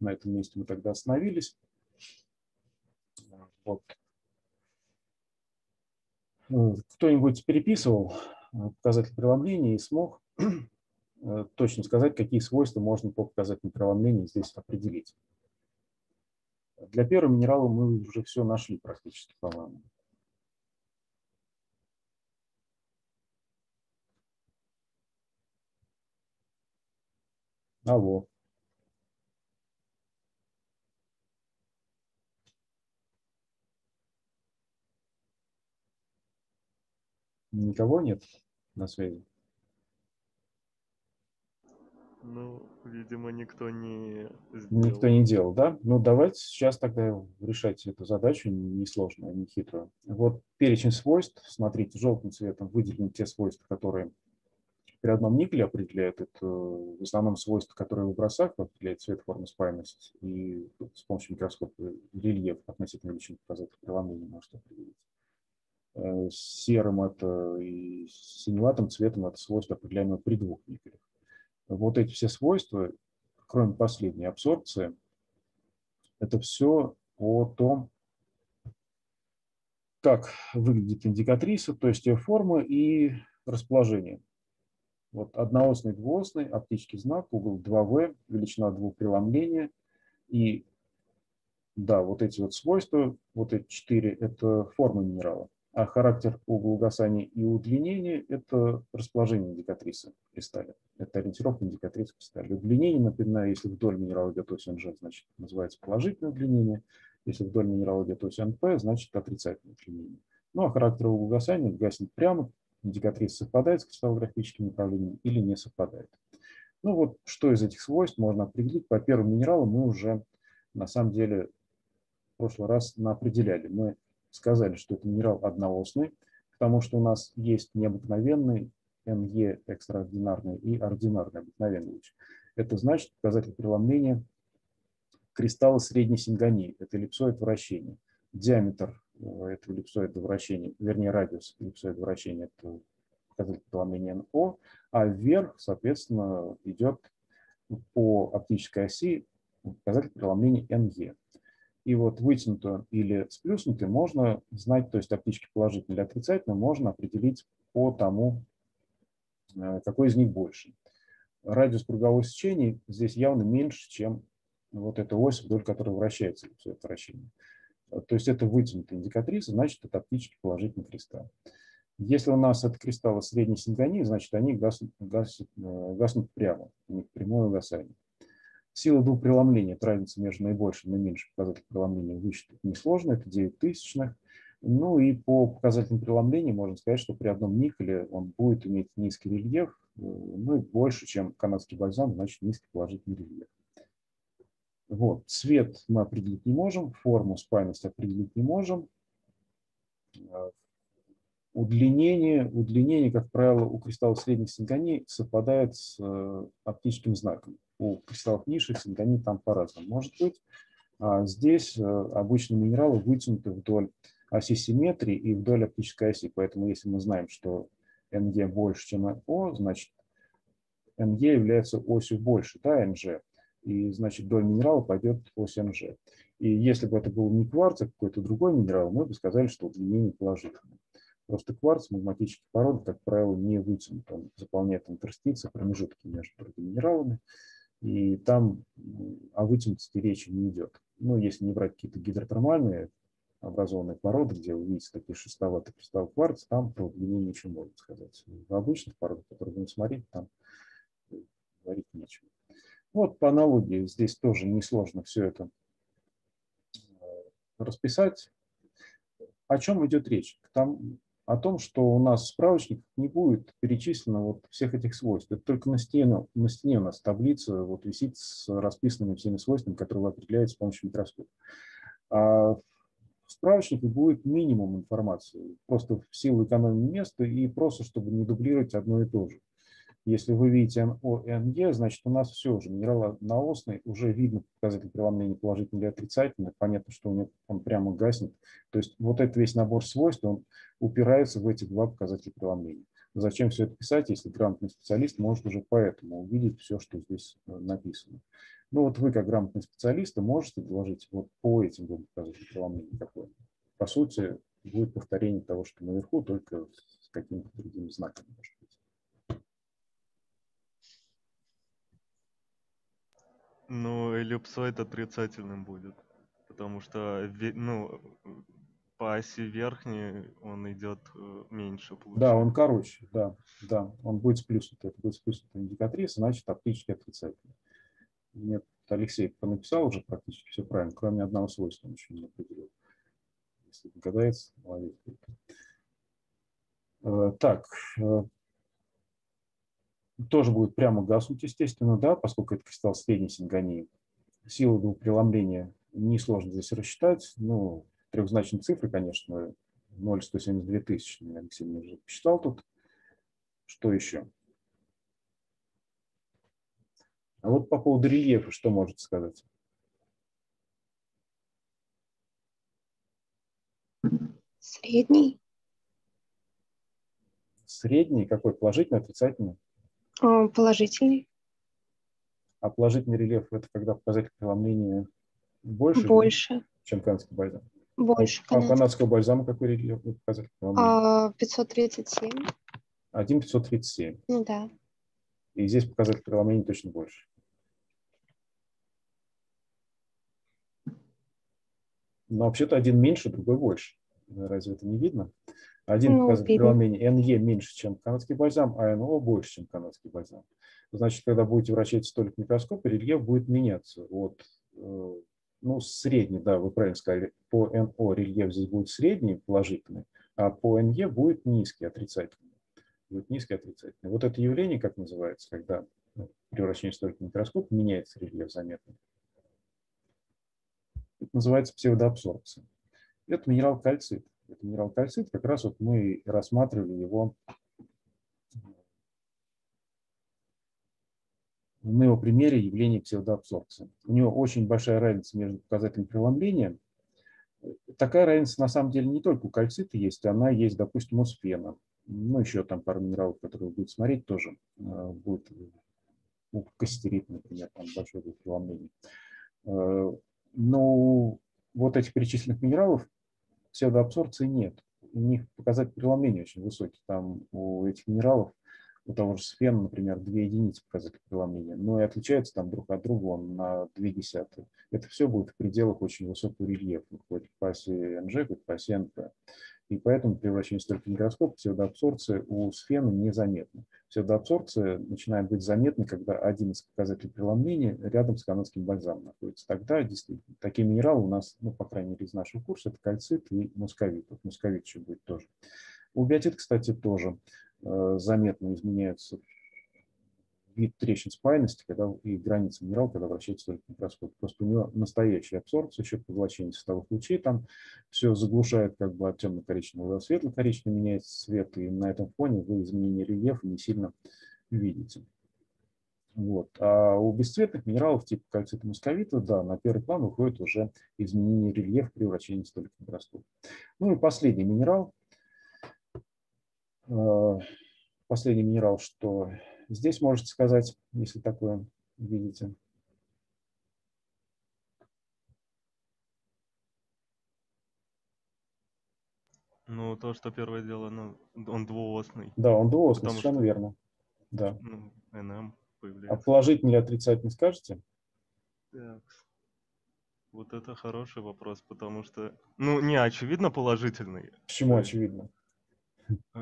На этом месте мы тогда остановились. Вот. Кто-нибудь переписывал показатель преломления и смог точно сказать, какие свойства можно по показателю преломления здесь определить. Для первого минерала мы уже все нашли практически, по-моему. Алло. Никого нет на связи? Ну, видимо, никто не сделал. Никто не делал, да? Ну, давайте сейчас тогда решать эту задачу несложную, не хитрую. Вот перечень свойств. Смотрите, желтым цветом выделены те свойства, которые при одном никеле определяют. Это в основном свойства, которые в образцах определяют цвет, форму, спаянность. И с помощью микроскопа рельеф относительно величин показателей преломления может определить. Э, серым это и синеватым цветом это свойство, определяемое при двух никелях вот эти все свойства, кроме последней абсорбции, это все о том, как выглядит индикатриса, то есть ее форма и расположение. Вот одноосный, двуосный, оптический знак, угол 2В, величина двух преломления. И да, вот эти вот свойства, вот эти четыре, это форма минерала а характер угла угасания и удлинения – это расположение индикатрисы в. Это ориентировка индикатрисы в. Удлинение, напоминаю, если вдоль минерала идет ось NG, значит, называется положительное удлинение. Если вдоль минерала идет ось NP, значит, отрицательное удлинение. Ну, а характер угла угасания гаснет прямо, индикатриса совпадает с кристаллографическим направлением или не совпадает. Ну вот, что из этих свойств можно определить? По первому минералу мы уже, на самом деле, в прошлый раз определяли. Мы сказали, что это минерал одноосный, потому что у нас есть необыкновенный НЕ экстраординарный и ординарный обыкновенный луч. Это значит показатель преломления кристалла средней сингонии. Это эллипсоид вращения. Диаметр э, этого эллипсоида вращения, вернее радиус эллипсоида вращения, это показатель преломления НО, а вверх, соответственно, идет по оптической оси показатель преломления НЕ. И вот вытянутую или сплюснутую можно знать, то есть оптически положительную или отрицательную, можно определить по тому, э, какой из них больше. Радиус кругового сечения здесь явно меньше, чем вот эта ось, вдоль которой вращается все это вращение. То есть это вытянутая индикатриса, значит, это оптически положительный кристалл. Если у нас это кристаллы средней синтонии, значит, они гаснут, гаснут, э, гаснут прямо, у них прямое угасание. Сила двух преломлений, разница между наибольшим и меньшим показателем преломления, высчитать несложно, это 9 тысячных. Ну и по показателям преломления можно сказать, что при одном никеле он будет иметь низкий рельеф, э, ну и больше, чем канадский бальзам, значит низкий положительный рельеф. Вот. Цвет мы определить не можем, форму, спайность определить не можем. Э, удлинение, удлинение, как правило, у кристаллов средних синтоней совпадает с э, оптическим знаком у кристаллов низших синтоний там по-разному может быть. А здесь э, обычно минералы вытянуты вдоль оси симметрии и вдоль оптической оси. Поэтому если мы знаем, что NE больше, чем О, значит NE является осью больше, да, NG. И значит вдоль минерала пойдет ось NG. И если бы это был не кварц, а какой-то другой минерал, мы бы сказали, что удлинение положительное. Просто кварц магматических пород, как правило, не вытянут. Он заполняет интерстиции, промежутки между другими минералами и там о вытянутости речи не идет. Ну, если не брать какие-то гидротермальные образованные породы, где вы видите такие шестоватые кристаллы кварц, там про удлинение ничего можно сказать. В обычных породах, которые будем смотреть, там говорить нечего. Вот по аналогии здесь тоже несложно все это э, расписать. О чем идет речь? Там о том, что у нас в справочниках не будет перечислено вот всех этих свойств. Это только на стене, на стене у нас таблица вот висит с расписанными всеми свойствами, которые вы определяете с помощью микроскопа. А в справочнике будет минимум информации, просто в силу экономии места и просто, чтобы не дублировать одно и то же. Если вы видите НОНЕ, значит у нас все уже, минерал одноосный, уже видно показатель преломления положительный или отрицательный, понятно, что у него он прямо гаснет. То есть вот этот весь набор свойств, он упирается в эти два показателя преломления. Зачем все это писать, если грамотный специалист может уже поэтому увидеть все, что здесь э, написано. Ну вот вы, как грамотный специалист, можете предложить вот по этим двум показателям преломления какое. По сути, будет повторение того, что наверху, только с какими-то другими знаками, может быть. Ну, эллипсоид отрицательным будет, потому что ну, по оси верхней он идет э, меньше. Получается. Да, он короче, да, да, он будет сплюснутый, это будет сплюснутая индикатриса, значит оптически отрицательный. Нет, Алексей понаписал уже практически все правильно, кроме одного свойства он еще не определил. Если догадается, молодец. Э, так, э, тоже будет прямо гаснуть, естественно, да, поскольку это кристалл средней сингонии. Силу двухпреломления несложно здесь рассчитать, ну, трехзначные цифры, конечно, 0,172 тысячи, Алексей мне уже посчитал тут. Что еще? А вот по поводу рельефа что можете сказать? Средний. Средний какой? Положительный, отрицательный? Положительный. А положительный рельеф – это когда показатель преломления больше, больше. чем канадский бальзам? Больше. А у канадского бальзама какой рельеф показатель преломления? 537. 1,537. Ну да. И здесь показатель преломления точно больше. Но вообще-то один меньше, другой больше. Разве это не видно? Один ну, показатель NE меньше, чем канадский бальзам, а NO больше, чем канадский бальзам. Значит, когда будете вращать столик микроскопа, рельеф будет меняться от, э, ну, средний, да, вы правильно сказали, по NO рельеф здесь будет средний, положительный, а по NE будет низкий, отрицательный. Будет низкий, отрицательный. Вот это явление, как называется, когда ну, при вращении столика микроскопа меняется рельеф заметно. Это называется псевдоабсорбция. Это минерал кальцит. Это минерал кальцит, как раз вот мы рассматривали его на его примере явления псевдоабсорбции. У него очень большая разница между показателем преломления. Такая разница на самом деле не только у кальцита есть, она есть, допустим, у сфена. Ну, еще там пару минералов, которые вы будете смотреть, тоже э, будет у костерит, например, там большое преломление. Э, но вот этих перечисленных минералов псевдоабсорбции нет. У них показатель преломления очень высокий. Там у этих минералов, у того же сфена, например, 2 единицы показатель преломления, но и отличаются там друг от друга он на 2 десятые. Это все будет в пределах очень высокого рельефа, хоть по оси NG, хоть по оси NP. И поэтому столько микроскопа псевдоабсорбция у сфены незаметна. Псевдоабсорбция начинает быть заметна, когда один из показателей преломления рядом с канадским бальзамом находится. Тогда действительно такие минералы у нас, ну, по крайней мере, из нашего курса, это кальцит и мусковит. Вот мусковит еще будет тоже. У биотит, кстати, тоже э, заметно изменяются вид трещин спайности когда, и границы минерала, когда вращается только микроскоп. Просто у него настоящая абсорбция, еще поглощение световых лучей, там все заглушает как бы от темно-коричневого до светло-коричневого, меняется цвет, и на этом фоне вы изменение рельефа не сильно видите. Вот. А у бесцветных минералов типа кальцита московита, да, на первый план выходит уже изменение рельефа при вращении столика микроскопа. Ну и последний минерал. Э, последний минерал, что здесь можете сказать, если такое видите? Ну, то, что первое дело, ну, он двуосный. Да, он двуосный, Потому совершенно что, верно. Да. Ну, НМ появляется. А положительный или отрицательный скажете? Так. Вот это хороший вопрос, потому что... Ну, не, очевидно положительный. Почему очевидно?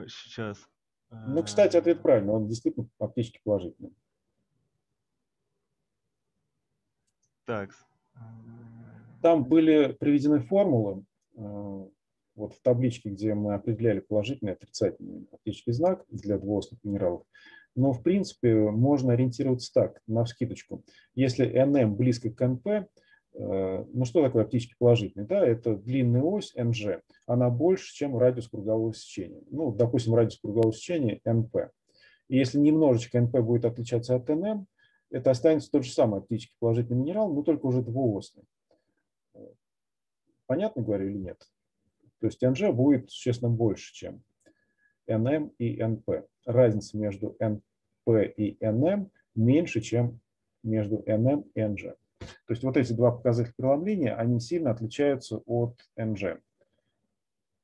Сейчас. Ну, кстати, ответ правильный. Он действительно фактически положительный. Так. Там были приведены формулы, э, вот в табличке, где мы определяли положительный и отрицательный фактический знак для двуосных минералов. Но, в принципе, можно ориентироваться так, на вскидочку. Если NM близко к NP, ну что такое оптически положительный? Да, это длинная ось NG, она больше, чем радиус кругового сечения. Ну, допустим, радиус кругового сечения NP. И если немножечко NP будет отличаться от NM, это останется тот же самый оптически положительный минерал, но только уже двуосный. Понятно говорю или нет? То есть NG будет существенно больше, чем NM и NP. Разница между NP и NM меньше, чем между NM и NG. То есть вот эти два показателя преломления, они сильно отличаются от NG.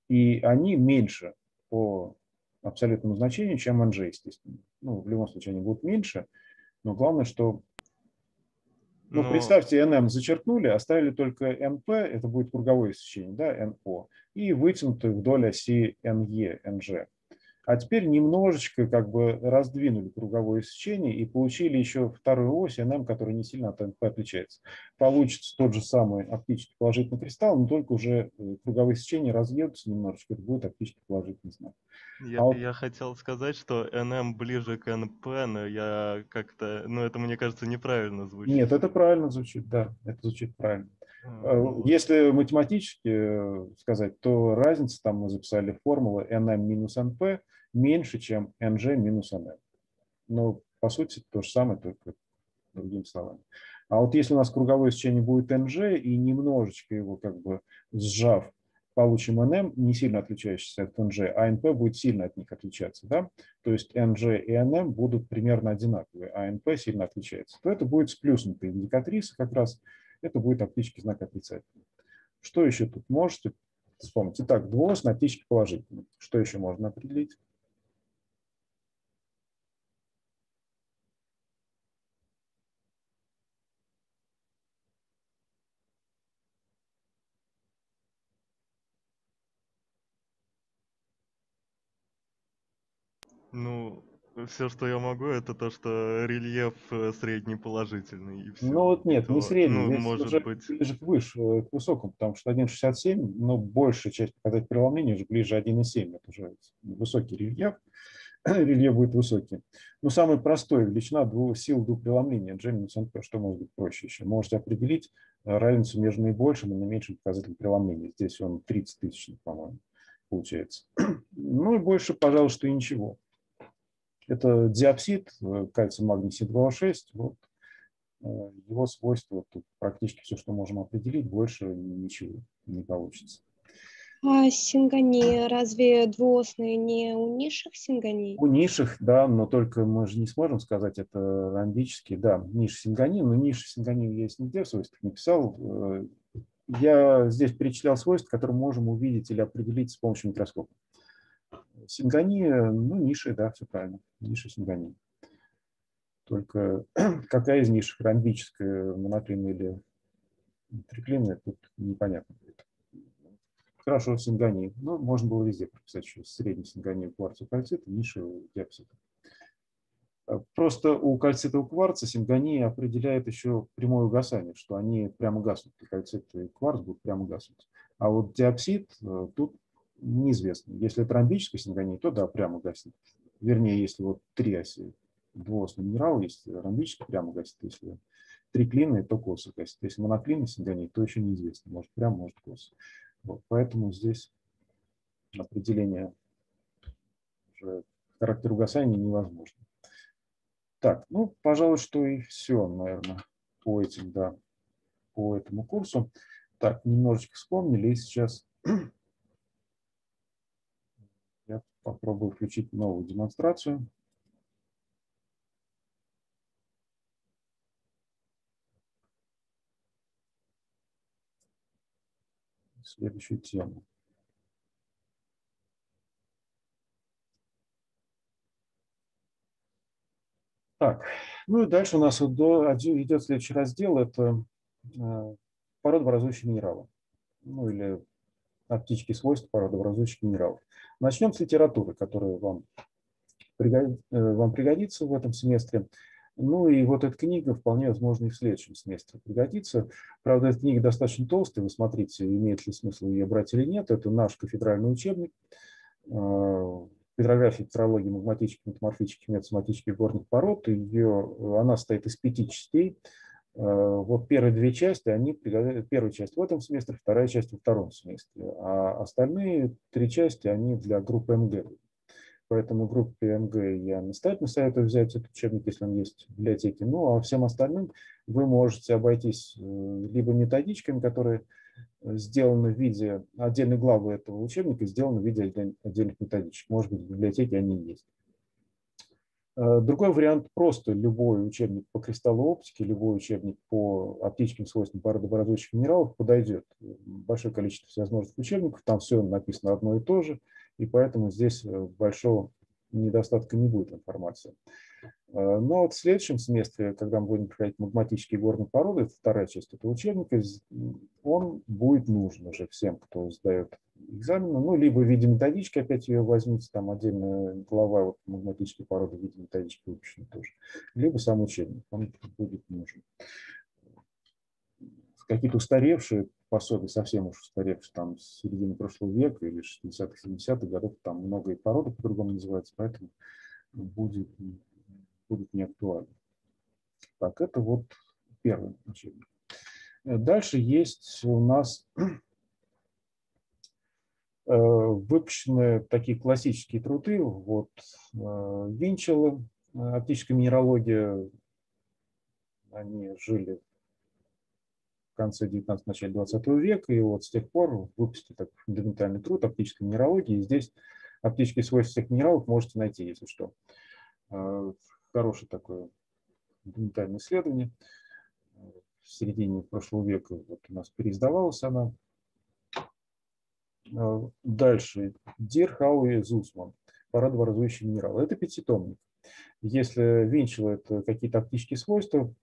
И они меньше по абсолютному значению, чем NG, естественно. Ну, в любом случае они будут меньше, но главное, что ну, но... представьте, NM зачеркнули, оставили только NP, это будет круговое сечение, да, NO, и вытянутую вдоль оси NE, NG. А теперь немножечко как бы раздвинули круговое сечение и получили еще вторую ось NM, которая не сильно от NP отличается. Получится тот же самый оптический положительный кристалл, но только уже э, круговые сечения разъедутся немножечко, это будет оптический положительный знак. Я, а вот... я хотел сказать, что NM ближе к NP, но я как-то, ну это мне кажется неправильно звучит. Нет, это правильно звучит, да, это звучит правильно. А, ну Если математически э, сказать, то разница, там мы записали формулы nm минус np меньше, чем ng минус nm. Но по сути то же самое, только другими словами. А вот если у нас круговое сечение будет ng и немножечко его как бы сжав, получим nm, не сильно отличающийся от ng, а np будет сильно от них отличаться. Да? То есть ng и nm будут примерно одинаковые, а np сильно отличается. То это будет сплюснутая индикатриса как раз это будет оптический знак отрицательный. Что еще тут можете вспомнить? Итак, двуосный оптически положительный. Что еще можно определить? Все, что я могу, это то, что рельеф э, средний положительный. И все. Ну вот нет, то, не средний, ну, может уже быть... ближе к выше, э, к высокому, потому что 1,67, но большая часть показателей преломления уже ближе 1,7, это уже высокий рельеф, рельеф будет высокий. Но самый простой величина двух сил двух преломления, минус NP, что может быть проще еще? Можете определить э, разницу между наибольшим и наименьшим показателем преломления. Здесь он 30 тысяч, по-моему, получается. Ну и больше, пожалуй, что и ничего. Это диапсид, э, кальций магний Си2O6. Вот э, его свойства, тут практически все, что можем определить, больше ничего не получится. А сингони разве двуосные не у низших сингоней? У низших, да, но только мы же не сможем сказать это ромбически. Да, ниш сингони, но ниш сингони я нигде в свойствах не писал. Э, я здесь перечислял свойства, которые можем увидеть или определить с помощью микроскопа. Сингония, ну, ниши, да, все правильно, ниша сингония. Только какая из ниш, ромбическая, моноклинная или триклинная, тут непонятно будет. Хорошо, сингония. Ну, можно было везде прописать еще средний сингония кварца кальцита, ниша диапсита. А просто у кальцитового кварца сингония определяет еще прямое угасание, что они прямо гаснут, и кальцит и кварц будут прямо гаснуть. А вот диапсид э, тут неизвестно. Если это ромбическая сингония, то да, прямо гасит. Вернее, если вот три оси двуосный минерал, есть ромбический, прямо гасит. Если три клины, то косо гасит. Если моноклинный сингония, то еще неизвестно. Может прямо, может косо. Вот, поэтому здесь определение характера угасания невозможно. Так, ну, пожалуй, что и все, наверное, по этим, да, по этому курсу. Так, немножечко вспомнили, и сейчас Попробую включить новую демонстрацию. Следующую тему. Так, ну и дальше у нас идет следующий раздел. Это э, породообразующие минералы. Ну или оптические свойства породообразующих минералов. Начнем с литературы, которая вам, пригодится, э, вам пригодится в этом семестре. Ну и вот эта книга вполне возможно и в следующем семестре пригодится. Правда, эта книга достаточно толстая, вы смотрите, имеет ли смысл ее брать или нет. Это наш кафедральный учебник. Э, Петрография, петрологии, магматических, метаморфических, метасоматических горных пород. Ее, она состоит из пяти частей. Э, вот первые две части, они первая часть в этом семестре, вторая часть во втором семестре, а остальные три части, они для группы МГ. Поэтому группе МГ я настоятельно советую взять этот учебник, если он есть в библиотеке. Ну, а всем остальным вы можете обойтись э, либо методичками, которые сделаны в виде отдельной главы этого учебника, сделаны в виде отдельных методичек. Может быть, в библиотеке они есть. Э, другой вариант – просто любой учебник по кристаллооптике, любой учебник по оптическим свойствам породообразующих минералов подойдет. Большое количество всевозможных учебников, там все написано одно и то же, и поэтому здесь э, большого недостатка не будет информации. Э, но вот в следующем семестре, когда мы будем проходить магматические горные породы, это вторая часть этого учебника, он будет нужен уже всем, кто сдает экзамены. Ну, либо в виде методички опять ее возьмите, там отдельная глава вот, магматические породы в виде методички выпущена тоже, либо сам учебник, он будет нужен. Какие-то устаревшие пособия, совсем уж устаревшие, там с середины прошлого века или 60-х, 70-х годов, там много и породы по-другому называются, поэтому будет будут не актуальны. Так, это вот первый учебник. Дальше есть у нас э, выпущенные такие классические труды, вот э, Винчелы, э, оптическая минералогия, они жили в конце 19 начале 20 века, и вот с тех пор выпустили такой фундаментальный труд оптической минералогии. И здесь оптические свойства всех минералов можете найти, если что хорошее такое документальное исследование. В середине прошлого века вот у нас переиздавалась она. А, дальше. Дирхау и Зусман. Парадообразующий минерал. Это пятитомник. Если Винчел – это какие-то оптические свойства,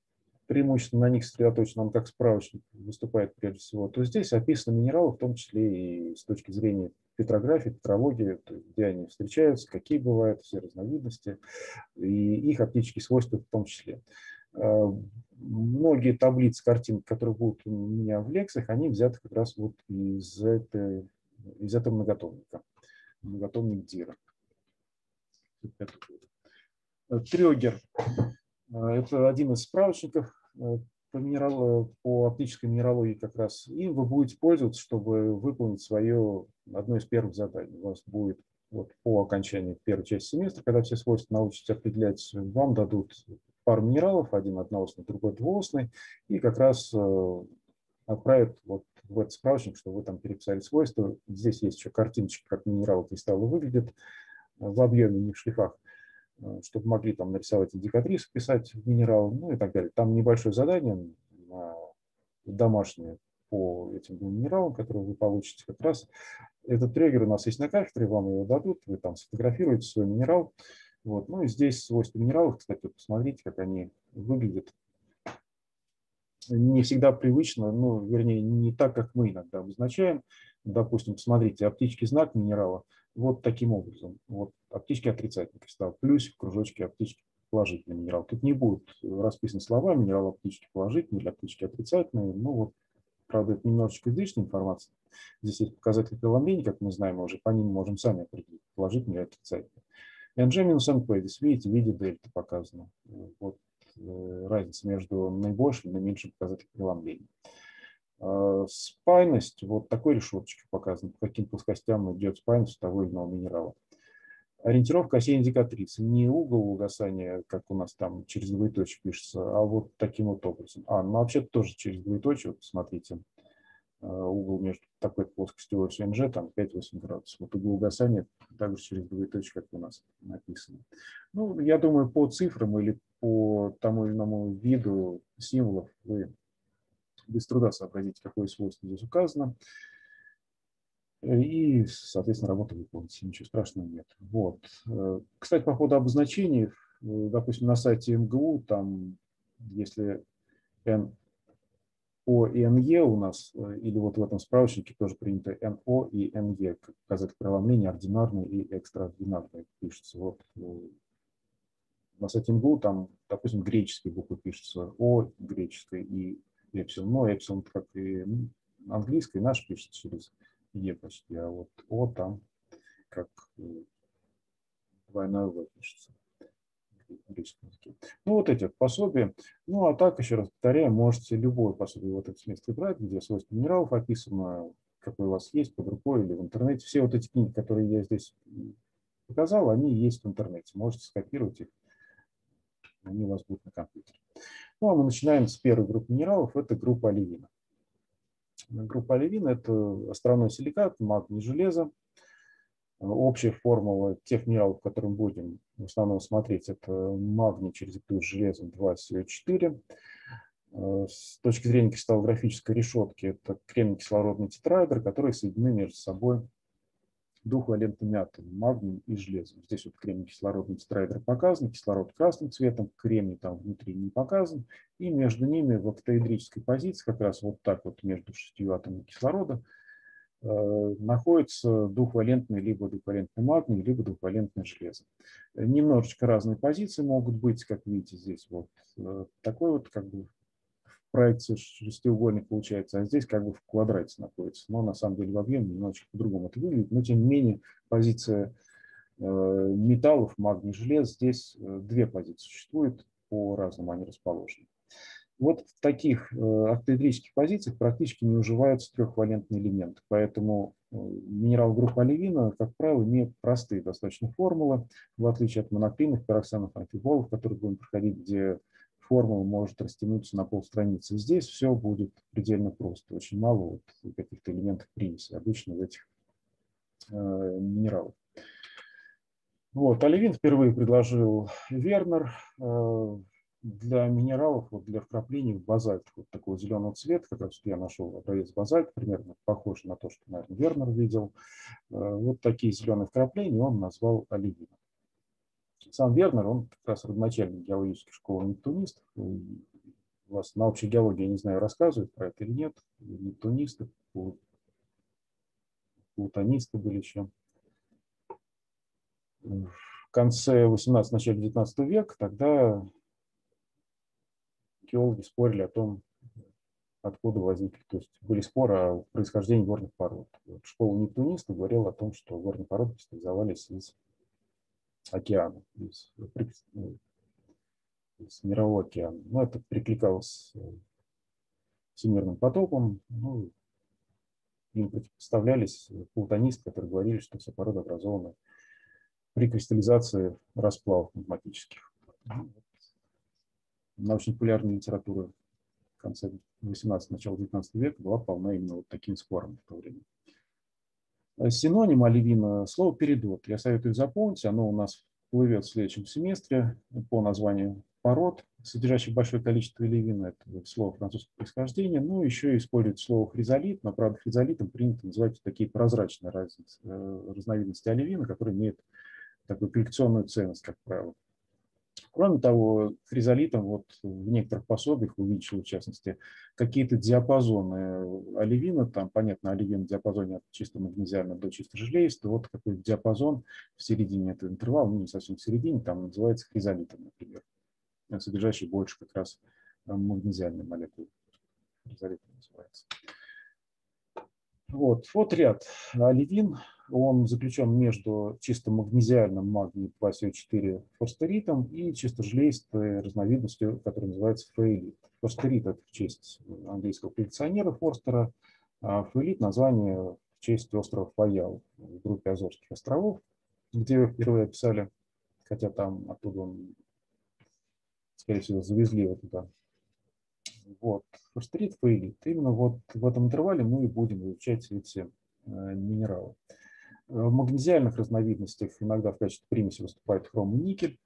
преимущественно на них сосредоточен, он как справочник выступает прежде всего, то здесь описаны минералы, в том числе и с точки зрения петрографии, петрологии, где они встречаются, какие бывают, все разновидности, и их оптические свойства в том числе. А, многие таблицы картинок, которые будут у меня в лекциях, они взяты как раз вот из, этой, из этого многотомника, многотомник Дира. Трёгер – это один из справочников Э, по, минерал, по оптической минералогии как раз, им вы будете пользоваться, чтобы выполнить свое одно из первых заданий. У вас будет вот, по окончании первой части семестра, когда все свойства научитесь определять, вам дадут пару минералов, один одноосный, другой двуосный, и как раз э, отправят вот в этот справочник, что вы там переписали свойства. Здесь есть еще картиночка, как минералы кристаллы выглядят в объеме, не в шлифах. Э, чтобы могли там нарисовать индикатрису, писать в минерал, ну и так далее. Там небольшое задание домашнее по этим минералам, которые вы получите как раз. Этот триггер у нас есть на кафедре, вам его дадут, вы там сфотографируете свой минерал. Вот. Ну и здесь свойства минералов, кстати, вот посмотрите, как они выглядят. Не всегда привычно, ну, вернее, не так, как мы иногда обозначаем. Допустим, посмотрите, оптический знак минерала – вот таким образом. Вот оптический отрицательный кристалл, плюсик, кружочки оптический положительный минерал. Тут не будут расписаны слова минерал оптически положительный или оптически отрицательный. Ну вот, правда, это немножечко излишняя информация. Здесь есть показатели преломления, как мы знаем, уже по ним можем сами определить, положительный или отрицательный. NG минус NP, здесь видите, в виде дельта показано. Вот разница между наибольшим и наименьшим показателем преломления. А, спайность, вот такой решеточкой показано, по каким плоскостям идет спайность того или иного минерала. Ориентировка осей индикатрицы. Не угол угасания, как у нас там через двоеточие пишется, а вот таким вот образом. А, ну вообще тоже через двоеточие, вот смотрите, а, угол между такой плоскостью осью НЖ, там 5-8 градусов. Вот угол угасания также через двоеточие, как у нас написано. Ну, я думаю, по цифрам или по тому или иному виду символов вы без труда сообразить, какое свойство здесь указано. И, соответственно, работу выполнить. Ничего страшного нет. Вот. Кстати, по поводу обозначений, допустим, на сайте МГУ, там, если N о и НЕ у нас, или вот в этом справочнике тоже принято НО и НЕ, как показатель преломления, ординарный и экстраординарный пишется. Вот на сайте там, допустим, греческие буквы пишутся, О греческой и эпсилон. Но эпсилон, как и английский, наш пишет через Е почти, а вот О там как двойное В пишется языке. Ну, вот эти пособия. Ну, а так, еще раз повторяю, можете любое пособие вот это смысле брать, где свойства минералов описано, какой у вас есть под рукой или в интернете. Все вот эти книги, которые я здесь показал, они есть в интернете. Можете скопировать их, они у вас будут на компьютере. Ну, а мы начинаем с первой группы минералов, это группа оливина. Группа оливина – это островной силикат, магний, железо. Общая формула тех минералов, которые мы будем в основном смотреть, это магний через запятую с железом 2СО4. С точки зрения кристаллографической решетки, это кремний-кислородный тетраэдр, которые соединены между собой двухвалентными атомами, магнием и железом. Здесь вот кремний-кислородный тетраэдр показан, кислород красным цветом, кремний там внутри не показан. И между ними в октаэдрической позиции, как раз вот так вот между шестью атомами кислорода, э, находится двухвалентный либо двухвалентный магний, либо двухвалентное железо. Немножечко разные позиции могут быть, как видите здесь вот э, такой вот как бы проекции шестиугольник получается, а здесь как бы в квадрате находится. Но на самом деле в объеме немножечко по-другому это выглядит. Но тем не менее позиция э, металлов, магний, желез, здесь э, две позиции существуют, по-разному они расположены. Вот в таких э, октаэдрических позициях практически не уживаются трехвалентные элементы, поэтому минерал группы оливина, как правило, имеет простые достаточно формулы, в отличие от моноклинных пироксанов амфиболов, которые будем проходить, где формула может растянуться на полстраницы. Здесь все будет предельно просто. Очень мало вот каких-то элементов примеси обычно в этих э, минералах. Вот, оливин впервые предложил Вернер э, для минералов, вот для вкраплений в базальт, вот такого зеленого цвета, как раз я нашел образец базальт, примерно похож на то, что, наверное, Вернер видел. Э, вот такие зеленые вкрапления он назвал оливином. Сам Вернер, он как раз родоначальник геологической школы нептунистов. У вас на общей геологии, я не знаю, рассказывают про это или нет. Нептунисты, плутонисты были еще. В конце 18 начале 19 века тогда геологи спорили о том, откуда возникли. То есть были споры о происхождении горных пород. Школа нептунистов говорила о том, что горные породы кристаллизовались из океана, из, ну, из мирового океана. Но это прикликалось э, всемирным потопом. Ну, им противопоставлялись плутонисты, которые говорили, что вся порода образована при кристаллизации расплавов магматических. Научно-популярная литература в конце 18 начала 19 века была полна именно вот такими спорами в то время. Синоним оливина – слово «передот». Я советую запомнить, оно у нас плывет в следующем семестре по названию пород, содержащих большое количество оливина. Это слово французского происхождения. Ну, еще используют слово хризолит, но, правда, хризолитом принято называть такие прозрачные э, разновидности оливина, которые имеют такую коллекционную ценность, как правило. Кроме того, хризолитом вот в некоторых пособиях увеличил, в частности, какие-то диапазоны оливина, там, понятно, оливин в диапазоне от чисто магнезиального до чисто желеистого, вот какой-то диапазон в середине этого интервала, ну не совсем в середине, там называется хризолитом, например, содержащий больше как раз э, магнезиальной молекулы. Хризолитом называется. Вот, вот ряд оливин, он заключен между чисто магнезиальным магнием 2СО4 фосфоритом и чисто желеистой разновидностью, которая называется фейлит. Фосфорит – это в честь английского коллекционера Форстера, а фейлит – название в честь острова Фаял в группе Азорских островов, где его впервые описали, хотя там оттуда он, скорее всего, завезли его туда. Вот, фосфорит, фейлит. Именно вот в этом интервале мы и будем изучать эти э, минералы. В магнезиальных разновидностях иногда в качестве примеси выступает хром и никель.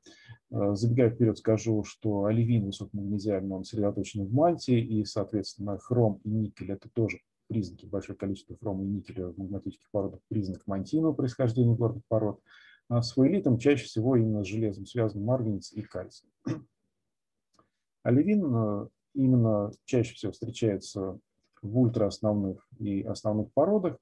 Э, забегая вперед, скажу, что оливин высокомагнезиальный, он сосредоточен в мантии, и, соответственно, хром и никель – это тоже признаки, большое количество хрома и никеля в магматических породах, признак мантийного происхождения горных пород. А с фаэлитом чаще всего именно с железом связан марганец и кальций. Оливин э, именно чаще всего встречается в ультраосновных и основных породах,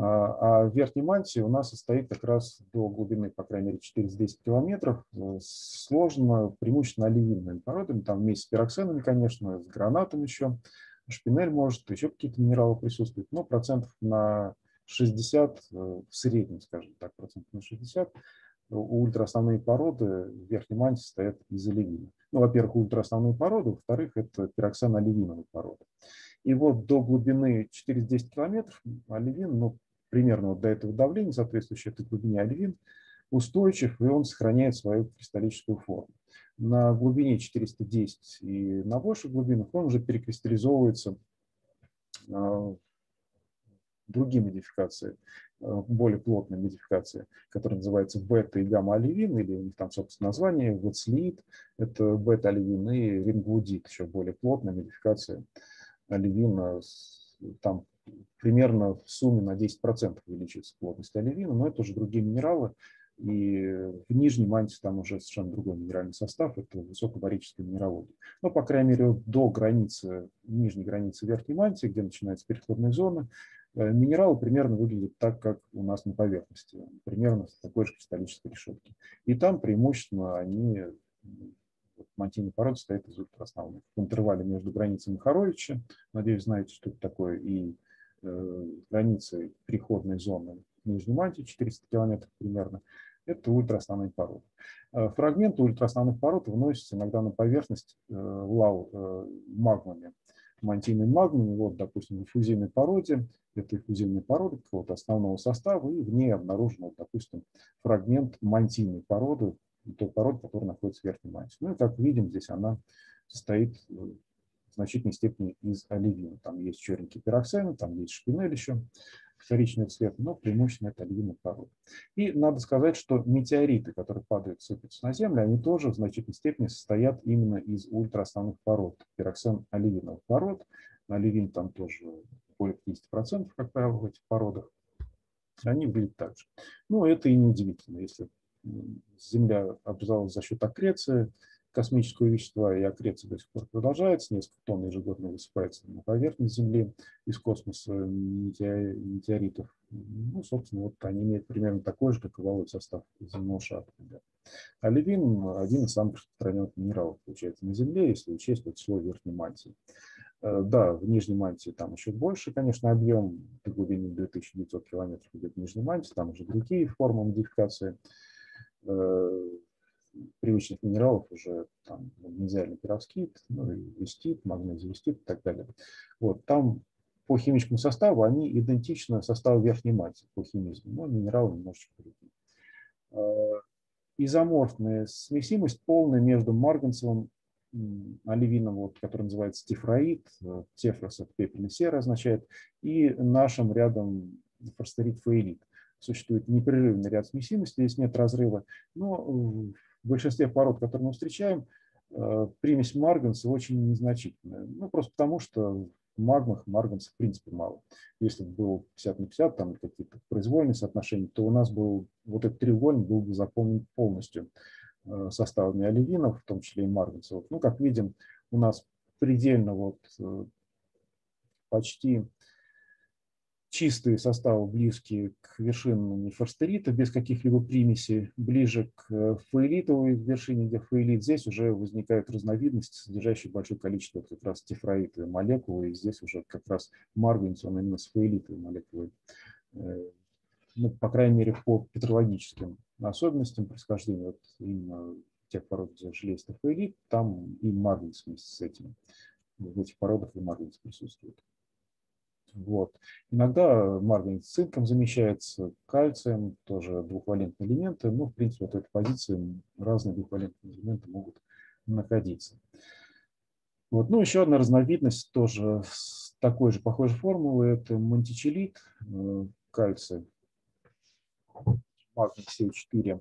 а, а в верхней мантии у нас состоит как раз до глубины, по крайней мере, 410 километров. Э, сложно, преимущественно оливинными породами, там вместе с пироксенами, конечно, с гранатом еще, шпинель может, еще какие-то минералы присутствуют, но процентов на 60, э, в среднем, скажем так, процентов на 60 у ультраосновные породы в верхней мантии стоят из оливина. Ну, во-первых, ультраосновные породы, во-вторых, это пироксан-оливиновые породы. И вот до глубины 410 километров оливин, ну, примерно вот до этого давления, соответствующее этой глубине оливин, устойчив, и он сохраняет свою кристаллическую форму. На глубине 410 и на больших глубинах он уже перекристаллизовывается а, другие модификации, более плотные модификации, которые называются бета и гамма-оливин, или у них там, собственно, название, вацлит, это бета-оливин, и рингвудит, еще более плотная модификация оливина, там примерно в сумме на 10% увеличивается плотность оливина, но это уже другие минералы, и в нижней мантии там уже совершенно другой минеральный состав, это высокобарическая минералогия. Но, по крайней мере, до границы, нижней границы верхней мантии, где начинаются переходные зоны, э, минералы примерно выглядят так, как у нас на поверхности, примерно с такой же кристаллической решетки. И там преимущественно они, мантийный пород стоит из ультраосновных. В интервале между границей Махаровича, надеюсь, знаете, что это такое, и э, границей переходной зоны нижней мантии, 400 километров примерно, это ультраосновные породы. Э, фрагменты ультраосновных пород выносятся иногда на поверхность э, лав магмами, мантийными магмами. Вот, допустим, в фузийной породе, это эффузивная порода какого-то основного состава, и в ней обнаружен, допустим, фрагмент мантийной породы, той породы, которая находится в верхней мантии. Ну и как видим, здесь она состоит в значительной степени из оливина. Там есть черненький пироксен, там есть шпинель еще коричневый цвет, но преимущественно это оливиновая порода. И надо сказать, что метеориты, которые падают, сыпятся на Землю, они тоже в значительной степени состоят именно из ультраосновных пород, пироксен оливиновых пород. Оливин там тоже более 50%, как правило, в этих породах. Они выглядят так же. Ну, это и не удивительно, если Земля образовалась за счет аккреции, космического вещества, и аккреция до сих пор продолжается. Несколько тонн ежегодно высыпается на поверхность Земли из космоса метеоритов. Ну, собственно, вот они имеют примерно такой же, как и валовый состав земного шара. Да. А левин – один из самых распространенных минералов, получается, на Земле, если учесть вот слой верхней мантии. Э, да, в нижней мантии там еще больше, конечно, объем до глубины 2900 километров идет в нижней мантии, там уже другие формы модификации э, привычных минералов уже там магнезиальный пировскит, ну, вестит, магнезий вестит и так далее. Вот, там по химическому составу они идентичны составу верхней мати по химизму, но минералы немножечко другие. А, изоморфная смесимость полная между марганцевым оливином, вот, который называется тефраид, тефрос от пепельной серы означает, и нашим рядом фосфорит фаэлит. Существует непрерывный ряд смесимости, здесь нет разрыва, но в большинстве пород, которые мы встречаем, э, примесь марганца очень незначительная. Ну, просто потому, что в магмах марганца в принципе мало. Если бы был 50 на 50, там какие-то произвольные соотношения, то у нас был вот этот треугольник был бы заполнен полностью э, составами оливинов, в том числе и марганцев. Ну, как видим, у нас предельно вот э, почти чистые составы, близкие к вершинам форстерита, без каких-либо примесей, ближе к фаэлитовой вершине, где фаэлит, здесь уже возникают разновидности, содержащие большое количество как раз тефраитовой молекулы, и здесь уже как раз марганец, он именно с фаэлитовой молекулой, э, ну, по крайней мере, по петрологическим особенностям происхождения, вот именно тех пород, где железный фаэлит, там и марганец вместе с этим. В этих породах и марганец присутствует. Вот. Иногда марганец цинком замещается, кальцием, тоже двухвалентные элементы. Ну, в принципе, вот этой позиции разные двухвалентные элементы могут находиться. Вот. Ну, еще одна разновидность тоже с такой же похожей формулы – это мантичелит, э, кальций, магний СО4.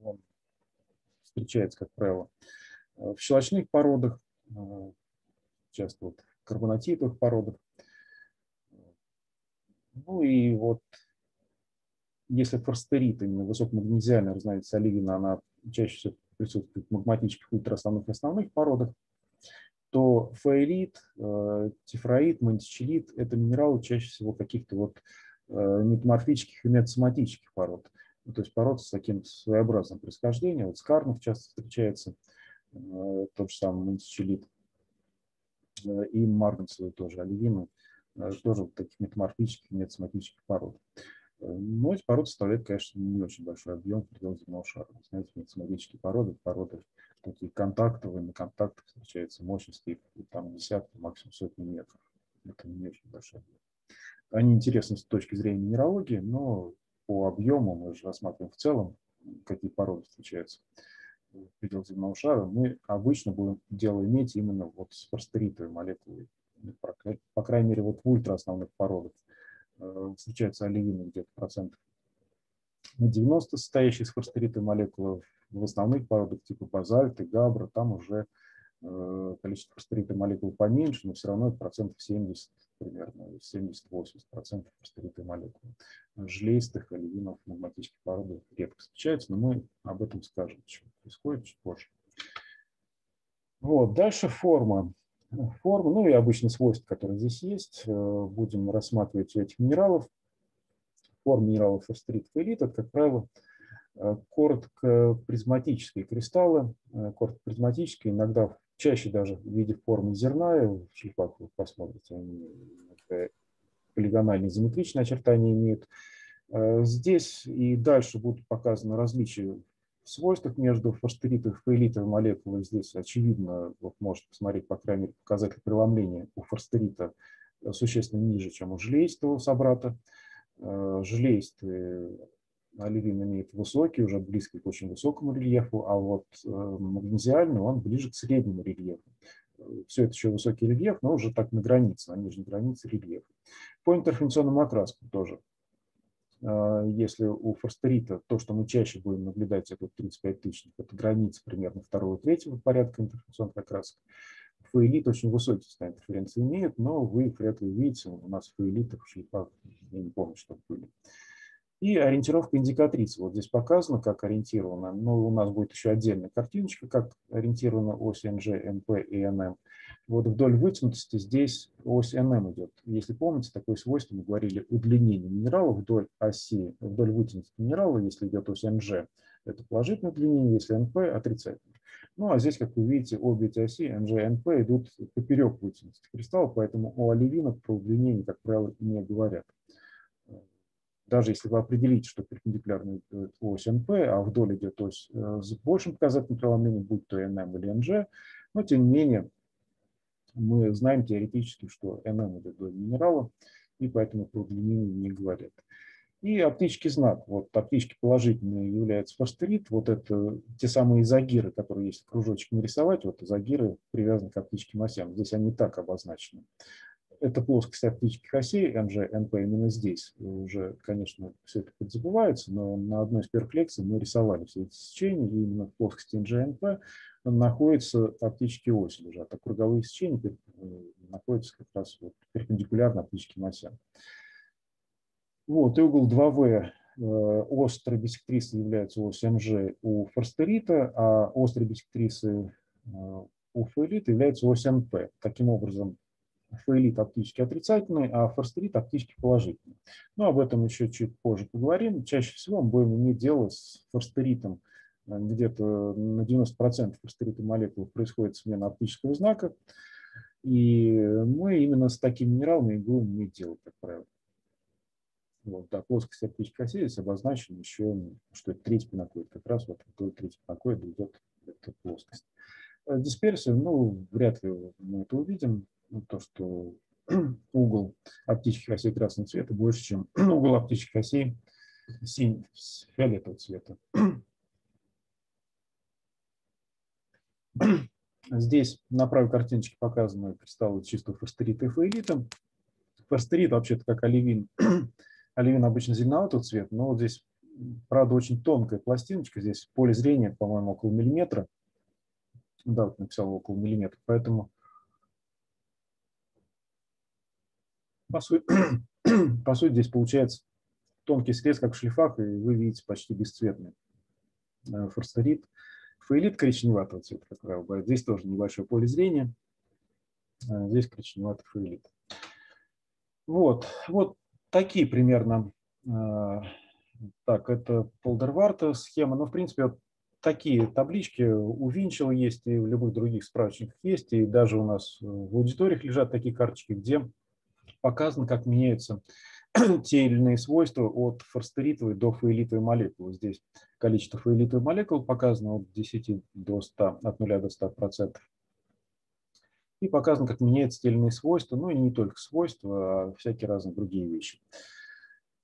Он встречается, как правило, в щелочных породах, э, часто вот в карбонатитовых породах. Ну и вот если форстерит, именно высокомагнезиальная разновидность оливина, она чаще всего присутствует в магматических ультраосновных основных породах, то фаэлит, э, тифраит, мантичелит – это минералы чаще всего каких-то вот э, метаморфических и метасоматических пород. Ну, то есть пород с таким своеобразным происхождением. Вот скарнов часто встречается, э, тот же самый мантичелит, и марганцевый тоже, оливина – тоже вот таких метаморфических, метасоматических пород. Э, но эти породы составляют, конечно, не очень большой объем в пределах земного шара. Знаете, метасоматические породы, породы такие контактовые, на контактах встречаются мощности там десятки, максимум сотни метров. Это не очень большой объем. Они интересны с точки зрения минералогии, но по объему мы же рассматриваем в целом, какие породы встречаются в пределах земного шара. Мы обычно будем дело иметь именно вот с фосфоритовой молекулой по крайней мере, вот в ультраосновных породах встречаются оливины где-то процентов на 90 состоящие из фосфорита молекулы. В основных породах типа базальт и габра там уже э, количество фосфорита молекул поменьше, но все равно это процентов 70 примерно, 70-80 процентов фосфорита молекул. Желеистых оливинов магматических породах редко встречаются, но мы об этом скажем, что происходит чуть позже. Вот, дальше форма. Форма, ну и обычные свойства, которые здесь есть. Э, будем рассматривать у этих минералов форм минералов фосфорит фаэлит, это, как правило, э, коротко призматические кристаллы, э, коротко призматические, иногда чаще даже в виде формы зерна, в шлифах вы посмотрите, они полигональные изометричные очертания имеют. Здесь и дальше будут показаны различия свойствах между фосфоритовой и фаэлитовой молекулой. Здесь очевидно, вот можете посмотреть, по крайней мере, показатель преломления у фосфорита существенно ниже, чем у желеистого собрата. Э, желеистый оливин имеет высокий, уже близкий к очень высокому рельефу, а вот э, магнезиальный он ближе к среднему рельефу. Все это еще высокий рельеф, но уже так на границе, на нижней границе рельефа. По интерференционным окраскам тоже. Э, если у фосфорита то, что мы чаще будем наблюдать, это 35 тысяч, это граница примерно второго-третьего порядка интерференционных окрасок, фаэлит очень высокие состояния интерференции имеет, но вы их вряд ли увидите. У нас фаэлитов шлифах, я не помню, что были. И ориентировка индикатрицы. Вот здесь показано, как ориентирована. Но у нас будет еще отдельная картиночка, как ориентирована ось NG, MP и NM. Вот вдоль вытянутости здесь ось NM идет. Если помните, такое свойство мы говорили удлинение минерала вдоль оси, вдоль вытянутости минерала, если идет ось NG, это положительное удлинение, если NP – отрицательное. Ну а здесь, как вы видите, обе эти оси NG идут поперек вытянутости кристалла, поэтому у оливинок про удлинение, как правило, не говорят. Даже если вы определите, что перпендикулярно идет ось NP, а вдоль идет ось э, с большим показателем преломления, будь то NM или NG, но тем не менее мы знаем теоретически, что NM идет вдоль минерала, и поэтому про удлинение не говорят. И оптический знак. Вот оптически положительный является фосфорит. Вот это те самые изогиры, которые если кружочек нарисовать, вот изогиры привязаны к оптическим осям. Здесь они так обозначены. Это плоскость оптических осей, MG, NP именно здесь. Уже, конечно, все это подзабывается, но на одной из первых лекций мы рисовали все эти сечения, и именно в плоскости NG, NP находятся оптические оси лежат, а круговые сечения э, находятся как раз вот перпендикулярно оптическим осям. Вот, и угол 2В э, острой биссектрисы является ось МЖ у форстерита, а острой биссектрисы э, у фаэлита является ось НП. Таким образом, фаэлит оптически отрицательный, а форстерит оптически положительный. Но об этом еще чуть позже поговорим. Чаще всего мы будем иметь дело с форстеритом. Э, где-то на 90% форстерита молекул происходит смена оптического знака. И мы именно с такими минералами будем иметь дело, как правило. Вот, да, плоскость оптической оси здесь обозначена еще, что это третий пинокоид. Как раз вот вдоль третий пинокоид идет эта плоскость. Э, дисперсия, ну, вряд ли мы это увидим. Ну, то, что угол оптических осей красного цвета больше, чем угол оптических осей синего, фиолетового цвета. Здесь на правой картиночке показаны кристаллы чистого фосфорита и фаэлита. Фосфорит вообще-то как оливин Оливин обычно зеленоватого цвета, но вот здесь, правда, очень тонкая пластиночка. Здесь поле зрения, по-моему, около миллиметра. Да, вот написал около миллиметра. Поэтому по сути, по сути здесь получается тонкий срез, как в шлифах, и вы видите почти бесцветный э, фосфорит. Фаэлит коричневатого цвета, как правило. Здесь тоже небольшое поле зрения. Э, здесь коричневатый фаэлит. Вот, вот такие примерно, э, так, это Полдерварта схема, но в принципе вот такие таблички у Винчела есть и в любых других справочниках есть, и даже у нас в аудиториях лежат такие карточки, где показано, как меняются те или иные свойства от форстеритовой до фаэлитовой молекулы. Здесь количество фаэлитовых молекул показано от 10 до 100, от 0 до 100 процентов и показано, как меняются те или иные свойства, ну и не только свойства, а всякие разные другие вещи.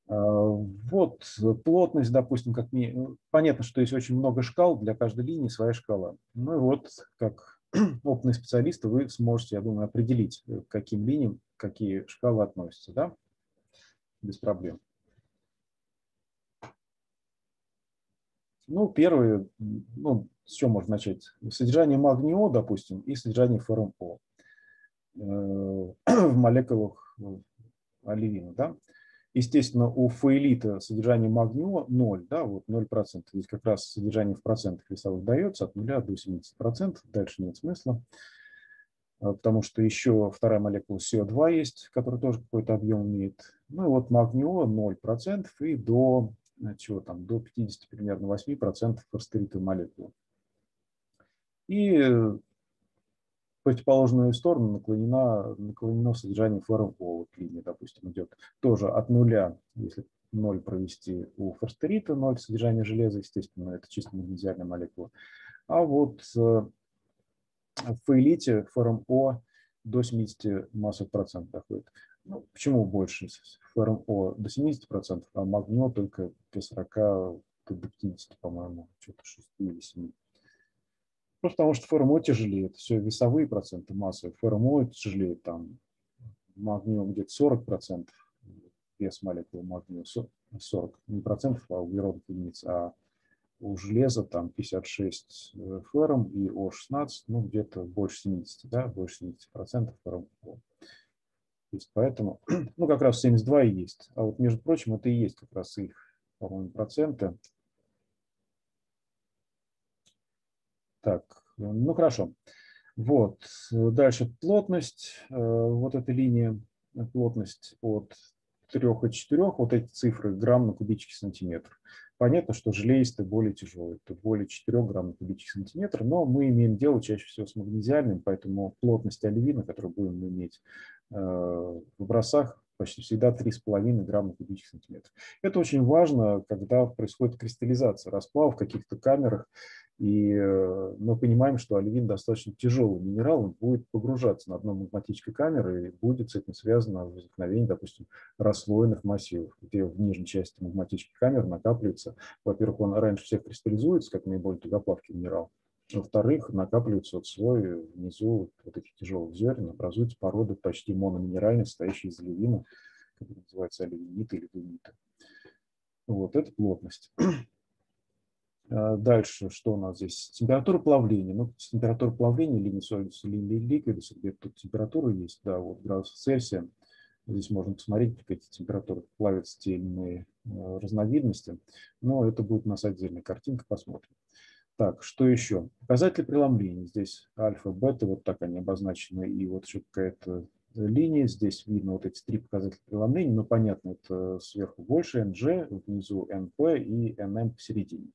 А, вот плотность, допустим, как ми... Ну, понятно, что есть очень много шкал, для каждой линии своя шкала. Ну и вот, как опытный специалист, вы сможете, я думаю, определить, к каким линиям какие шкалы относятся. Да? без проблем. Ну, первое, ну, с чего можно начать? Содержание магнио, допустим, и содержание ФРМО э, в молекулах оливина. Да? Естественно, у фаэлита содержание магнио 0, да, вот 0%. Здесь как раз содержание в процентах весовых дается от 0 до 70%, дальше нет смысла. А, потому что еще вторая молекула СО2 есть, которая тоже какой-то объем имеет. Ну и вот магнио 0% и до, э, чего там, до 50 примерно 8% фосфоритовой молекулы. И в противоположную сторону наклонена, наклонено содержание флоропола к допустим, идет тоже от нуля, если 0 провести у фосфорита, 0 содержания железа, естественно, это чисто магнезиальная молекула. А вот э, в фаэлите ФРМО до 70 массовых процентов доходит. Ну, почему больше? ФРМО до 70 процентов, а магнио только до 40, до 50, по-моему, что-то 6 или 7. Просто потому что ФРМО тяжелее. Это все весовые проценты массы. ФРМО тяжелее. Там магнио где-то 40 процентов. Вес молекулы магнио 40. Не процентов, а углеродных единиц. А у железа там 56 э, ферм и О16, ну где-то больше 70, да, больше 70 процентов ферм. То есть поэтому, ну как раз 72 и есть. А вот между прочим, это и есть как раз их, по-моему, проценты. Так, ну хорошо. Вот, дальше плотность, э, вот эта линия, плотность от 3 и 4, вот эти цифры, грамм на кубический сантиметр. Понятно, что желеистый более тяжелый, тут более 4 грамм на кубический сантиметр, но мы имеем дело чаще всего с магнезиальным, поэтому плотность оливина, которую будем иметь э, в образцах, почти всегда 3,5 грамма на кубический сантиметр. Это очень важно, когда происходит кристаллизация расплава в каких-то камерах, и э, мы понимаем, что оливин достаточно тяжелый минерал, он будет погружаться на дно магматической камеры, и будет с этим связано возникновение, допустим, расслоенных массивов, где в нижней части магматической камеры накапливается, во-первых, он раньше всех кристаллизуется, как наиболее тугоплавкий минерал, во-вторых, накапливается вот слой внизу вот этих тяжелых зерен, образуются породы почти мономинеральные, состоящие из оливина, который называется оливинит или дунита. Вот, это плотность. А, дальше, что у нас здесь? Температура плавления. Ну, температура плавления линии солидуса, линии ликвидуса, где тут температура есть, да, вот градус Цельсия. Здесь можно посмотреть, как эти температуры плавятся те или иные э, разновидности. Но это будет у нас отдельная картинка, посмотрим. Так, что еще? Показатели преломления. Здесь альфа, бета, вот так они обозначены. И вот еще какая-то линия. Здесь видно вот эти три показателя преломления. Но понятно, это сверху больше NG, внизу NP и NM посередине.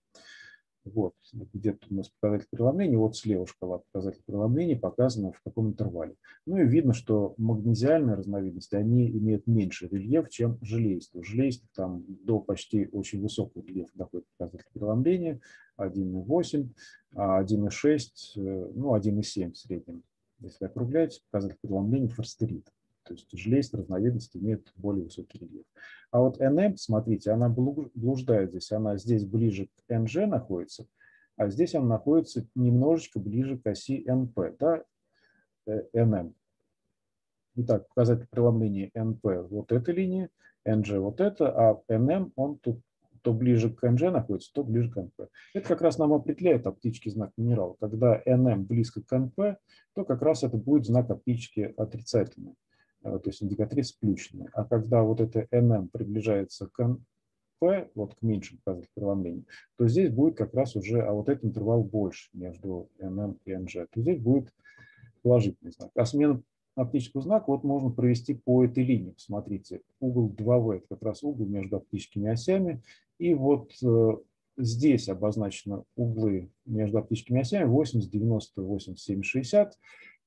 Вот, где-то у нас показатель преломления, вот слева шкала показателя преломления показана в каком интервале. Ну и видно, что магнезиальные разновидности, они имеют меньше рельеф, чем желеистые. У желеистых там до почти очень высокого рельефа доходит показатель преломления, 1,8, а 1,6, э, ну 1,7 в среднем. Если округлять, показатель преломления форстерита. То есть железная разновидность имеет более высокий рельеф. А вот NM, смотрите, она блуждает здесь. Она здесь ближе к NG находится, а здесь она находится немножечко ближе к оси NP, да, NM. Э, Итак, показатель преломления NP вот эта линия, NG вот это, а NM он тут то ближе к NG находится, то ближе к NP. Это как раз нам определяет оптический знак минерала. Когда NM близко к NP, то как раз это будет знак оптически отрицательный. Э, то есть индикатриц сплющенный. А когда вот это NM приближается к NP, вот к меньшему показателю преломления, то здесь будет как раз уже, а вот этот интервал больше между NM и NG, то здесь будет положительный знак. А смену оптического знака вот можно провести по этой линии. Смотрите, угол 2В – это как раз угол между оптическими осями. И вот э, здесь обозначены углы между оптическими осями 80, 90, 80, 70, 60.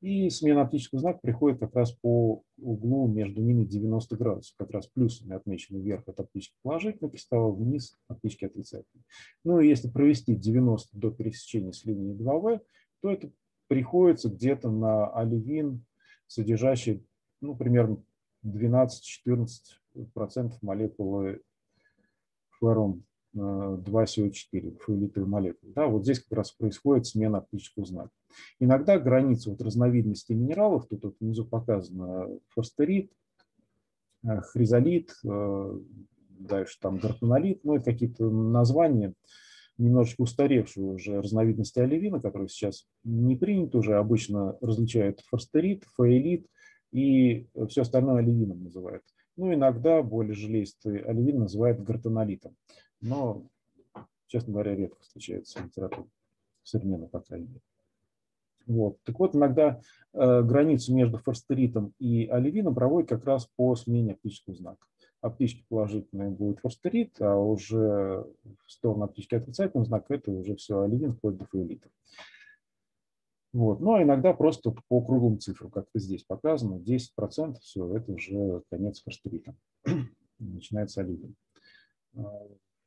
И смена оптического знака приходит как раз по углу между ними 90 градусов. Как раз плюсами отмечены вверх от оптически положительного кристалла, вниз оптически отрицательный. Ну и если провести 90 до пересечения с линией 2В, то это приходится где-то на оливин, содержащий ну, примерно 12-14% молекулы флором 2СО4 флюоритовой молекулы. Да, вот здесь как раз происходит смена оптического знака. Иногда граница вот разновидности минералов, тут вот внизу показано фосфорит, хризолит, дальше там гартонолит, ну, это какие-то названия, немножечко устаревшие уже разновидности оливина, которые сейчас не приняты уже, обычно различают форстерит, фаэлит и все остальное оливином называют. Ну, иногда более железистый оливин называют гартонолитом, но, честно говоря, редко встречается в литературе, современной, по крайней мере. Вот. Так вот, иногда э, границу между форстеритом и оливином проводят как раз по смене оптического знака оптички положительные будет фосфорит, а уже в сторону оптички отрицательного знака это уже все оливин вплоть до фаэлита. Вот. Ну а иногда просто по круглым цифрам, как то здесь показано, 10% все, это уже конец фосфорита. Начинается оливин.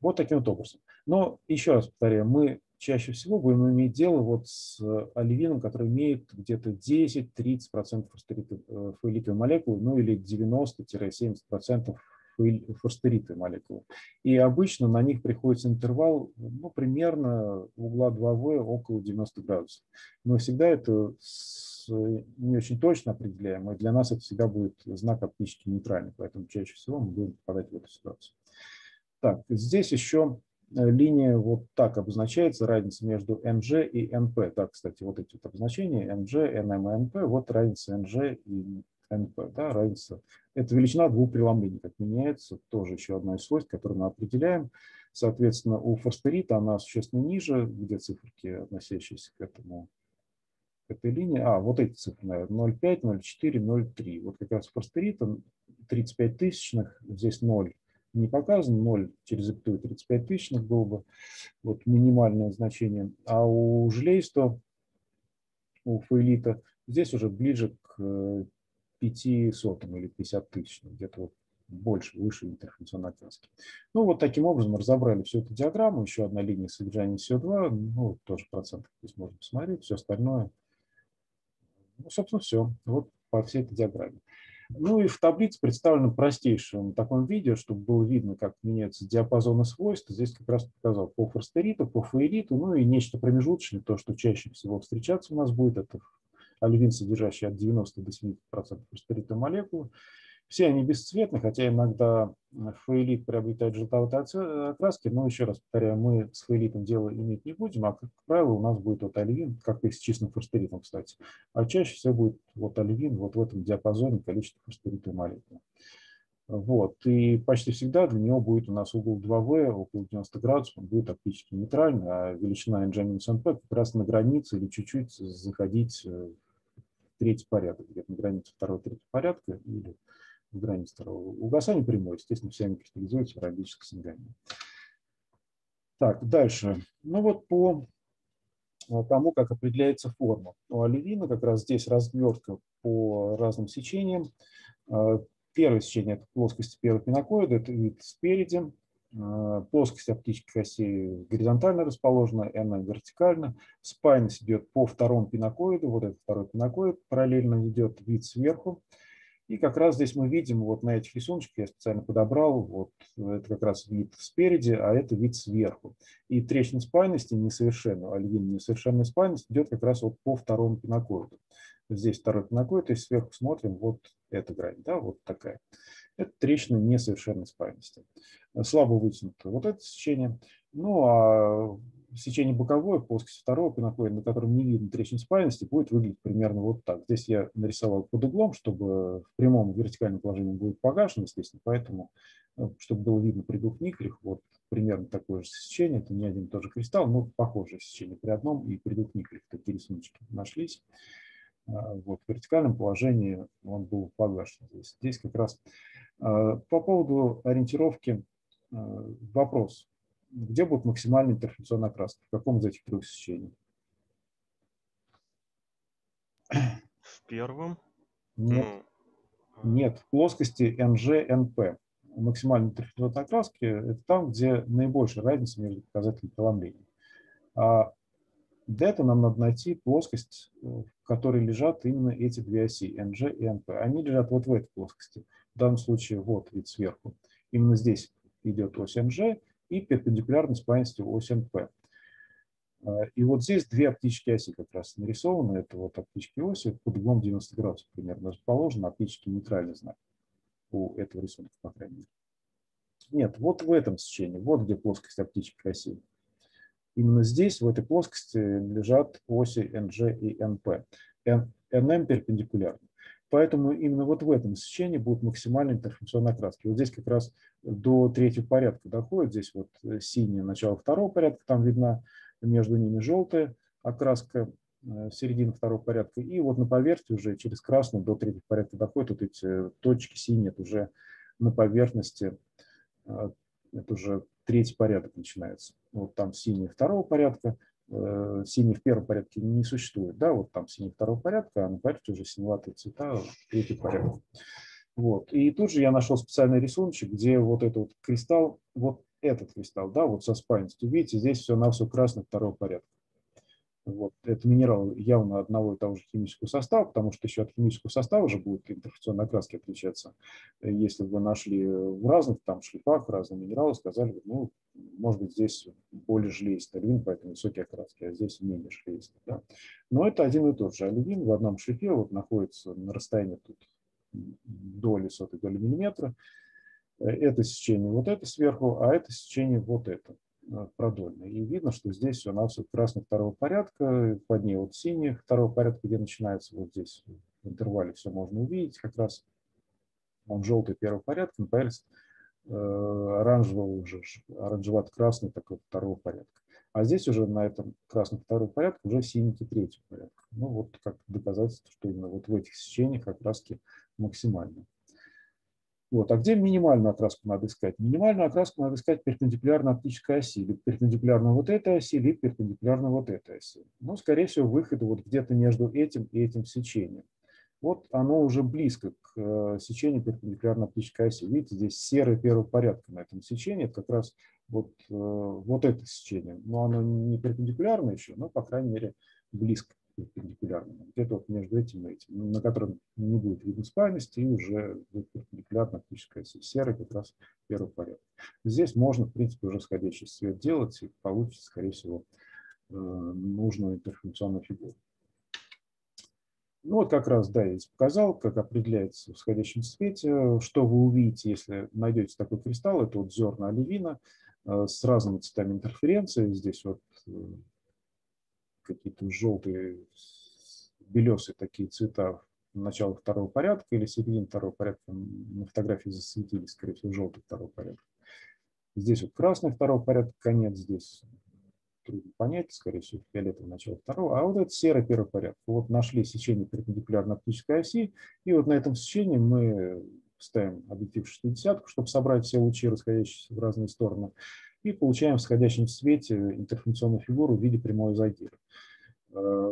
Вот таким вот образом. Но еще раз повторяю, мы чаще всего будем иметь дело вот с оливином, который имеет где-то 10-30% фосфоритовой молекулы, ну или 90-70% фосфориты молекулы. И обычно на них приходится интервал ну, примерно угла 2В около 90 градусов. Но всегда это не очень точно определяемо, и для нас это всегда будет знак оптически нейтральный, поэтому чаще всего мы будем попадать в эту ситуацию. Так, здесь еще э, линия вот так обозначается, разница между NG и NP. Да, кстати, вот эти вот обозначения NG, NM и NP, вот разница NG и NP, да, разница. Это величина двух преломлений, как меняется, тоже еще одно из свойств, которое мы определяем. Соответственно, у фосфорита она существенно ниже, где циферки, относящиеся к этому этой линии. А, вот эти цифры, наверное, 0,5, 0,4, 0,3. Вот как раз фосфорита 35 тысячных, здесь 0 не показан, 0 через запятую 35 тысячных было бы вот минимальное значение. А у желейства, у фаэлита, здесь уже ближе к 5 сотым или 50 тысяч, где-то вот больше, выше интерференционной окраски. Ну, вот таким образом разобрали всю эту диаграмму. Еще одна линия содержания СО2, ну, тоже процентов здесь можно посмотреть, все остальное. Ну, собственно, все. Вот по всей этой диаграмме. Ну и в таблице представлено простейшем таком виде, чтобы было видно, как меняются диапазоны свойств. Здесь как раз показал по форстериту, по фаериту, ну и нечто промежуточное, то, что чаще всего встречаться у нас будет, это альвин, содержащий от 90 до 70% фосфоритовой молекулы. Все они бесцветны, хотя иногда фаэлит приобретает желтоватые окраски, но еще раз повторяю, мы с фаэлитом дело иметь не будем, а, как правило, у нас будет вот альвин, как и с чистым фосфоритом, кстати. А чаще всего будет вот альвин вот в этом диапазоне количества фосфоритовой молекулы. Вот. И почти всегда для него будет у нас угол 2В, около 90 градусов, он будет оптически нейтральный, а величина NG-NP как раз на границе или чуть-чуть заходить э, третий порядок, где-то на границе второго третьего порядка или в границе второго. Угасание прямой, естественно, все они кристаллизуются в ромбической сингамии. Так, дальше. Ну вот по тому, как определяется форма. У оливина как раз здесь развертка по разным сечениям. А, первое сечение – это плоскость первого пинокоида, это вид спереди, Э, плоскость оптических осей горизонтально расположена, n вертикально. Спайность идет по второму пинокоиду, вот этот второй пинокоид параллельно идет вид сверху. И как раз здесь мы видим, вот на этих рисунках я специально подобрал, вот это как раз вид спереди, а это вид сверху. И трещина спайности несовершенная, альвин несовершенная спайность идет как раз вот по второму пинокоиду. Здесь второй пинокоид, и сверху смотрим, вот эта грань, да, вот такая. Это трещина несовершенной спайности. Слабо вытянуто вот это сечение. Ну а сечение боковое, плоскость второго пинокоида, на котором не видно трещин спайности, будет выглядеть примерно вот так. Здесь я нарисовал под углом, чтобы в прямом вертикальном положении будет погашен, естественно, поэтому, э, чтобы было видно при двух никелях, вот примерно такое же сечение, это не один и тот же кристалл, но похожее сечение при одном и при двух никелях, такие рисуночки нашлись. А, вот, в вертикальном положении он был погашен. Здесь, здесь как раз а, по поводу ориентировки вопрос. Где будет максимальная интерференционная окраска? В каком из этих трех сечений? В первом? Нет. Ну... Нет, в плоскости NG, NP. Максимальная интерференционная окраски – это там, где наибольшая разница между показателями преломления. А для этого нам надо найти плоскость, в которой лежат именно эти две оси, NG и NP. Они лежат вот в этой плоскости. В данном случае вот вид сверху. Именно здесь идет ось NG и перпендикулярно спайности ось NP. Э, и вот здесь две оптические оси как раз нарисованы. Это вот оптические оси под углом 90 градусов примерно расположены, оптически нейтральный знак. у этого рисунка, по крайней мере. Нет, вот в этом сечении, вот где плоскость оптической оси. Именно здесь, в этой плоскости, лежат оси NG и NP. NM перпендикулярны. Поэтому именно вот в этом сечении будут максимальные интерференционные окраски. Вот здесь как раз до третьего порядка доходит. Здесь вот синий начало второго порядка, там видна между ними желтая окраска, э, середина второго порядка. И вот на поверхности уже через красный до третьего порядка доходит вот эти точки синие, это уже на поверхности, э, это уже третий порядок начинается. Вот там синий второго порядка, э, синий в первом порядке не существует, да, вот там синий второго порядка, а на поверхности уже синеватые цвета, третий порядок. Вот. И тут же я нашел специальный рисуночек, где вот этот вот кристалл, вот этот кристалл, да, вот со спайностью. Видите, здесь все на все красный второго порядка. Вот. Это минерал явно одного и того же химического состава, потому что еще от химического состава уже будет интерференционные окраски отличаться. Если бы нашли в разных там шлифах разные минералы, сказали, ну, может быть, здесь более жилистый оливин, поэтому высокие окраски, а здесь менее жилистый. Да? Но это один и тот же оливин в одном шлифе вот находится на расстоянии тут доли сотой доли миллиметра. Это сечение вот это сверху, а это сечение вот это. Э, продольной. И видно, что здесь у нас вот красный второго порядка, под ней вот синий второго порядка, где начинается вот здесь в интервале все можно увидеть как раз. Он желтый первого порядка, поверхность э, оранжевого уже, оранжевато-красный такой второго порядка. А здесь уже на этом красном второго порядка уже синенький третьего порядка. Ну вот как доказательство, что именно вот в этих сечениях окраски максимальны. Вот. А где минимальную окраску надо искать? Минимальную окраску надо искать перпендикулярно оптической оси, либо перпендикулярно вот этой оси, либо перпендикулярно вот этой оси. Но, скорее всего, выход вот где-то между этим и этим сечением. Вот оно уже близко к э, сечению перпендикулярно оптической оси. Видите, здесь серый первого порядка на этом сечении. Это как раз вот, э, вот это сечение. Но оно не перпендикулярно еще, но, по крайней мере, близко перпендикулярным. Где-то вот между этим и этим, на котором не будет видно спайности, и уже будет перпендикулярно оптическая серый как раз первый порядок. Здесь можно, в принципе, уже сходящий свет делать, и получится, скорее всего, э, нужную интерференционную фигуру. Ну вот как раз, да, я здесь показал, как определяется в сходящем свете. Что вы увидите, если найдете такой кристалл, это вот зерна оливина э, с разными цветами интерференции. Здесь вот э, какие-то желтые, белесые такие цвета начала второго порядка или середины второго порядка на фотографии засветились, скорее всего, желтый второго порядка. Здесь вот красный второго порядка, конец здесь трудно понять, скорее всего, фиолетовый начало второго, а вот это серый первый порядок. Вот нашли сечение перпендикулярно оптической оси, и вот на этом сечении мы ставим объектив 60, чтобы собрать все лучи, расходящиеся в разные стороны и получаем в сходящем свете интерференционную фигуру в виде прямой изогиры. Э,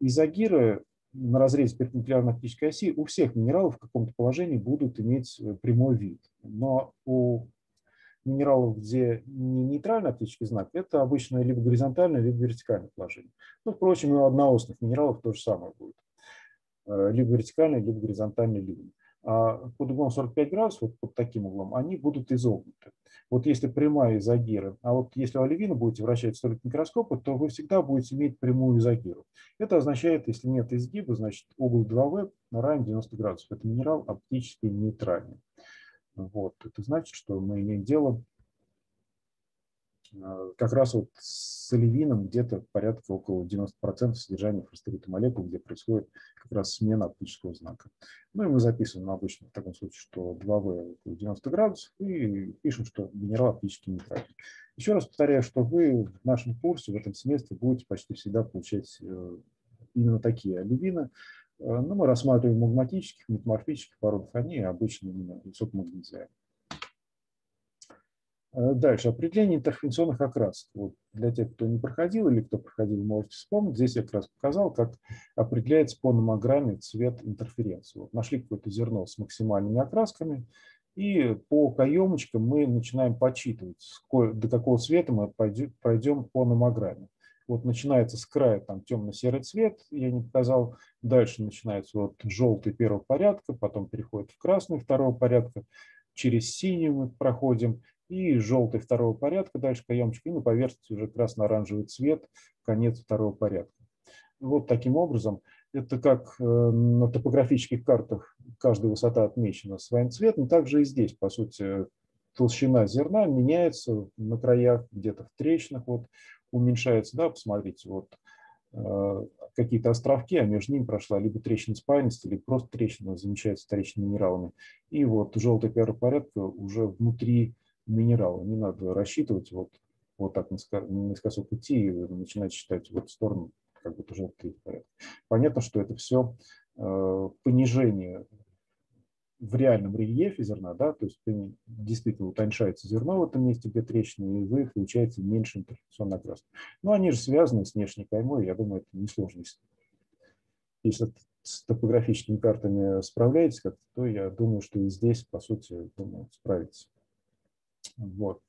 изогиры на разрезе перпендикулярной оптической оси у всех минералов в каком-то положении будут иметь э, прямой вид. Но у минералов, где не нейтральный оптический знак, это обычно либо горизонтальное, либо вертикальное положение. Ну, впрочем, и у одноосных минералов то же самое будет. Э, либо вертикальный, либо горизонтальный ливень. А под углом 45 градусов, вот под таким углом, они будут изогнуты. Вот если прямая изогира, а вот если у оливина будете вращать столик микроскопа, то вы всегда будете иметь прямую изогиру. Это означает, если нет изгиба, значит угол 2В равен 90 градусов. Это минерал оптически нейтральный. Вот. Это значит, что мы имеем дело как раз вот с оливином где-то порядка около 90% содержания фосфорита молекул, где происходит как раз смена оптического знака. Ну и мы записываем обычно в таком случае, что 2В около 90 градусов и пишем, что минерал оптически нейтральный. Еще раз повторяю, что вы в нашем курсе в этом семестре будете почти всегда получать э, именно такие оливины. Э, Но ну, мы рассматриваем магматических, метаморфических пород, они обычно именно высокомагнезиальные. Э, дальше. Определение интерференционных окрасок. Вот для тех, кто не проходил или кто проходил, можете вспомнить. Здесь я как раз показал, как определяется по номограмме цвет интерференции. Вот нашли какое-то зерно с максимальными окрасками, и по каемочкам мы начинаем подсчитывать, до какого цвета мы пройдем по номограмме. Вот начинается с края там темно-серый цвет, я не показал. Дальше начинается вот желтый первого порядка, потом переходит в красный второго порядка. Через синий мы проходим и желтый второго порядка, дальше каемочка, и на поверхности уже красно-оранжевый цвет, конец второго порядка. Вот таким образом это как э, на топографических картах каждая высота отмечена своим цветом, также и здесь, по сути, толщина зерна меняется на краях, где-то в трещинах вот уменьшается, да, посмотрите, вот э, какие-то островки, а между ними прошла либо трещина спайности, либо просто трещина замечается вторичными минералами. И вот желтый первый порядка уже внутри минерала. Не надо рассчитывать вот, вот так наискосок идти и начинать считать в эту сторону, как будто желтый порядок. Понятно, что это все э, понижение в реальном рельефе зерна, да, то есть действительно утоньшается зерно в этом месте, где трещины, и вы получаете меньше интерференционной окраски. Но они же связаны с внешней каймой, я думаю, это несложно. Если с топографическими картами справляетесь как-то, то я думаю, что и здесь, по сути, думаю, справитесь. Вот.